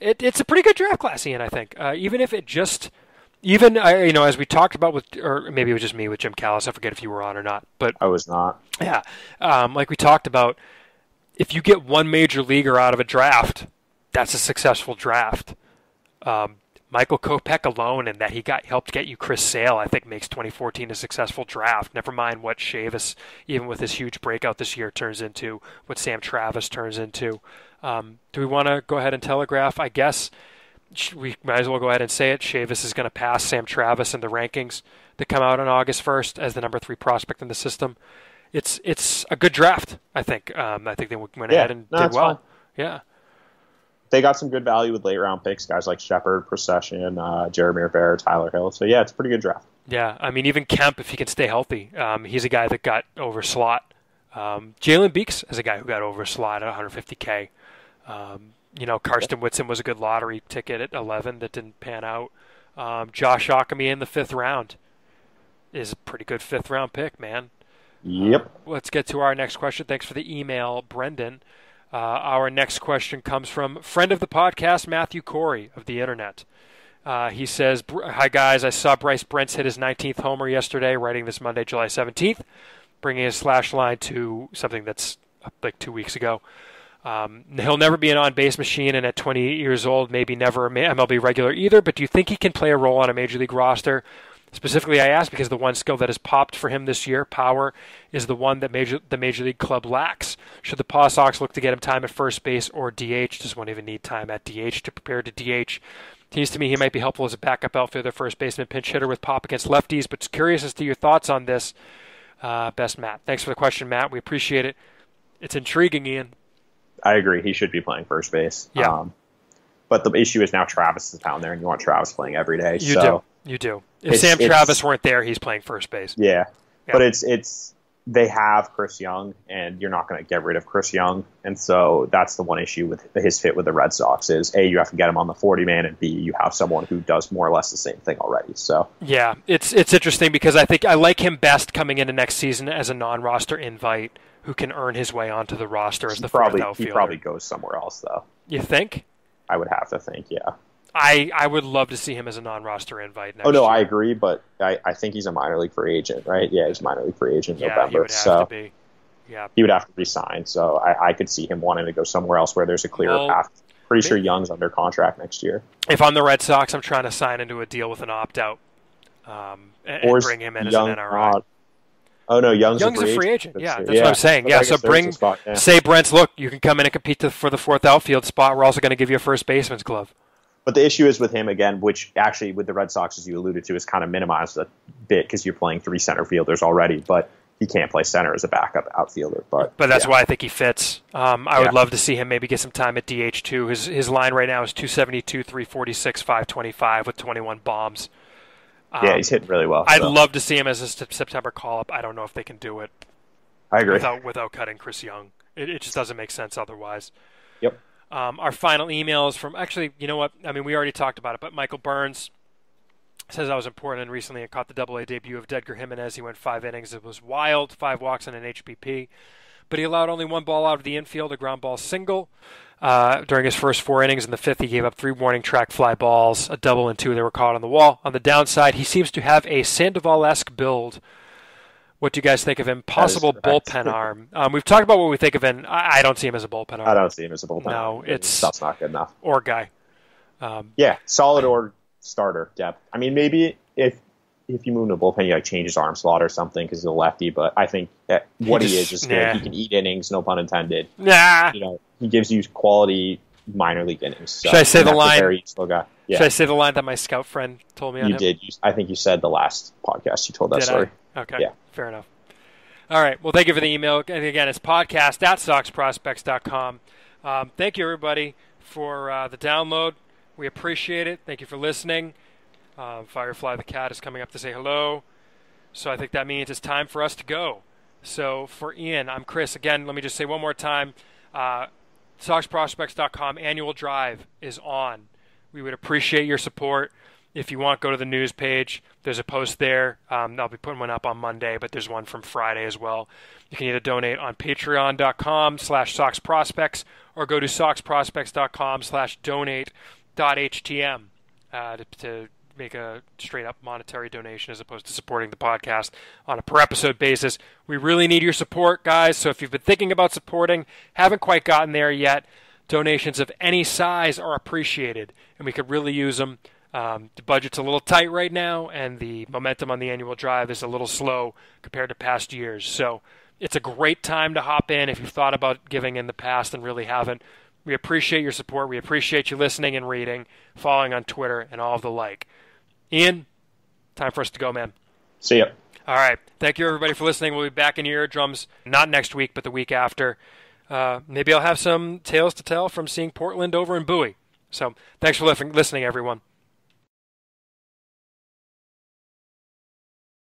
It, it's a pretty good draft class, Ian. I think, even if it just even you know, as we talked about with, or maybe it was just me with Jim Callis. I forget if you were on or not, but I was not. Yeah, um, like we talked about, if you get one major leaguer out of a draft, that's a successful draft. Um, Michael Kopech alone, and that he got helped get you Chris Sale, I think makes 2014 a successful draft. Never mind what Chavis, even with his huge breakout this year, turns into, what Sam Travis turns into. Um, do we want to go ahead and telegraph? I guess we might as well go ahead and say it. Chavis is going to pass Sam Travis in the rankings that come out on August 1st as the number three prospect in the system. It's it's a good draft, I think. Um, I think they went yeah, ahead and no, did well. Fine. Yeah. They got some good value with late round picks, guys like Shepard, Procyshen, uh, Jeremy Rivera, Tyler Hill. So yeah, it's a pretty good draft. Yeah, I mean even Kemp, if he can stay healthy, um, he's a guy that got over slot. Um, Jalen Beeks is a guy who got over slot at 150k. Um, you know, Karsten Whitson was a good lottery ticket at 11 that didn't pan out. Um, Josh Ockimey in the fifth round is a pretty good fifth round pick, man. Yep. Let's get to our next question. Thanks for the email, Brendan. Uh, our next question comes from friend of the podcast, Matthew Corey of the Internet. Uh, he says, "Hi guys, I saw Bryce Brentz hit his 19th homer yesterday. Writing this Monday, July 17th, bringing his slash line to something that's like two weeks ago. Um, he'll never be an on base machine, and at 28 years old, maybe never a MLB regular either. But do you think he can play a role on a major league roster? Specifically, I ask because the one skill that has popped for him this year, power, is the one that major, the major league club lacks. Should the Paw Sox look to get him time at first base or DH? Does one even need time at DH to prepare to DH? Seems to me he might be helpful as a backup outfielder, first baseman, pinch hitter with pop against lefties. But curious as to your thoughts on this. Uh, best Matt. Thanks for the question, Matt. We appreciate it. It's intriguing, Ian. I agree. He should be playing first base. Yeah. Um, but the issue is now Travis is down there, and you want Travis playing every day. You so do. You do. If Sam Travis weren't there, he's playing first base. Yeah. yeah. But it's it's they have Chris Young, and you're not going to get rid of Chris Young, and so that's the one issue with his fit with the Red Sox is a you have to get him on the 40 man, and b you have someone who does more or less the same thing already. So yeah, it's it's interesting because I think I like him best coming into next season as a non-roster invite who can earn his way onto the roster as the probably, fourth outfielder. He probably goes somewhere else, though. You think? I would have to think, yeah. I, I would love to see him as a non-roster invite. oh no, year. I agree, but I, I think he's a minor league free agent, right? Yeah, he's a minor league free agent in yeah, November. He would have so to be. Yeah, he would have to resign. So I, I could see him wanting to go somewhere else where there's a clearer well, path. Pretty maybe. sure Young's under contract next year. If I'm the Red Sox, I'm trying to sign into a deal with an opt-out um, and, and bring him in Young, as an NRI. Oh no, Young's, Young's a free, a free agent. agent. Yeah, that's yeah. what I'm saying. Yeah, so bring spot, yeah. say Brentz look, you can come in and compete to, for the fourth outfield spot. We're also going to give you a first baseman's glove. But the issue is with him again, which actually with the Red Sox, as you alluded to, is kind of minimized a bit because you're playing three center fielders already. But he can't play center as a backup outfielder. But but that's yeah. why I think he fits. Um, I would love to see him maybe get some time at DH too. His his line right now is 272, 346, 525 with 21 bombs. Um, yeah, he's hitting really well. I'd so. love to see him as a September call up. I don't know if they can do it. I agree. Without without cutting Chris Young, it, it just doesn't make sense otherwise. Yep. Um, our final email is from actually, you know what? I mean, we already talked about it, but Michael Burns says I was important and recently and caught the Double A debut of Dedgar Jimenez. He went five innings. It was wild, five walks and an HBP, but he allowed only one ball out of the infield, a ground ball single. Uh, during his first four innings. In the fifth, he gave up three warning track fly balls, a double and two that were caught on the wall. On the downside, he seems to have a Sandoval-esque build. What do you guys think of him? Possible bullpen arm. Um, we've talked about what we think of him. I, I, don't see him as a bullpen arm. I don't see him as a bullpen. No, it's that's not good enough. Or guy. Um, yeah, solid or starter depth. I mean, maybe if if you move to the bullpen, you like change his arm slot or something because he's a lefty. But I think what he, just, he is is nah. He can eat innings, no pun intended. Nah. You know, he gives you quality minor league innings. So, Should I say the line? Very guy. Yeah. Should I say the line that my scout friend told me? you him? did. You, I think you said the last podcast you told that did story. I? Okay. Yeah. Fair enough. All right. Well, thank you for the email. And again, it's podcast at soxprospects.com. Um, thank you, everybody, for uh, the download. We appreciate it. Thank you for listening. Uh, Firefly the cat is coming up to say hello. So I think that means it's time for us to go. So for Ian, I'm Chris. Again, let me just say one more time uh, SoxProspects.com annual drive is on. We would appreciate your support. If you want, go to the news page. There's a post there. Um, I'll be putting one up on Monday, but there's one from Friday as well. You can either donate on patreon.com slash soxprospects or go to soxprospects.com slash donate.htm uh, to, to make a straight up monetary donation as opposed to supporting the podcast on a per episode basis. We really need your support, guys. So if you've been thinking about supporting, haven't quite gotten there yet, donations of any size are appreciated, and we could really use them. Um, the budget's a little tight right now, and the momentum on the annual drive is a little slow compared to past years. So it's a great time to hop in if you've thought about giving in the past and really haven't. We appreciate your support. We appreciate you listening and reading, following on Twitter, and all of the like. Ian, time for us to go, man. See ya. All right. Thank you, everybody, for listening. We'll be back in your eardrums, not next week, but the week after. Uh, maybe I'll have some tales to tell from seeing Portland over in Bowie. So thanks for listening, everyone.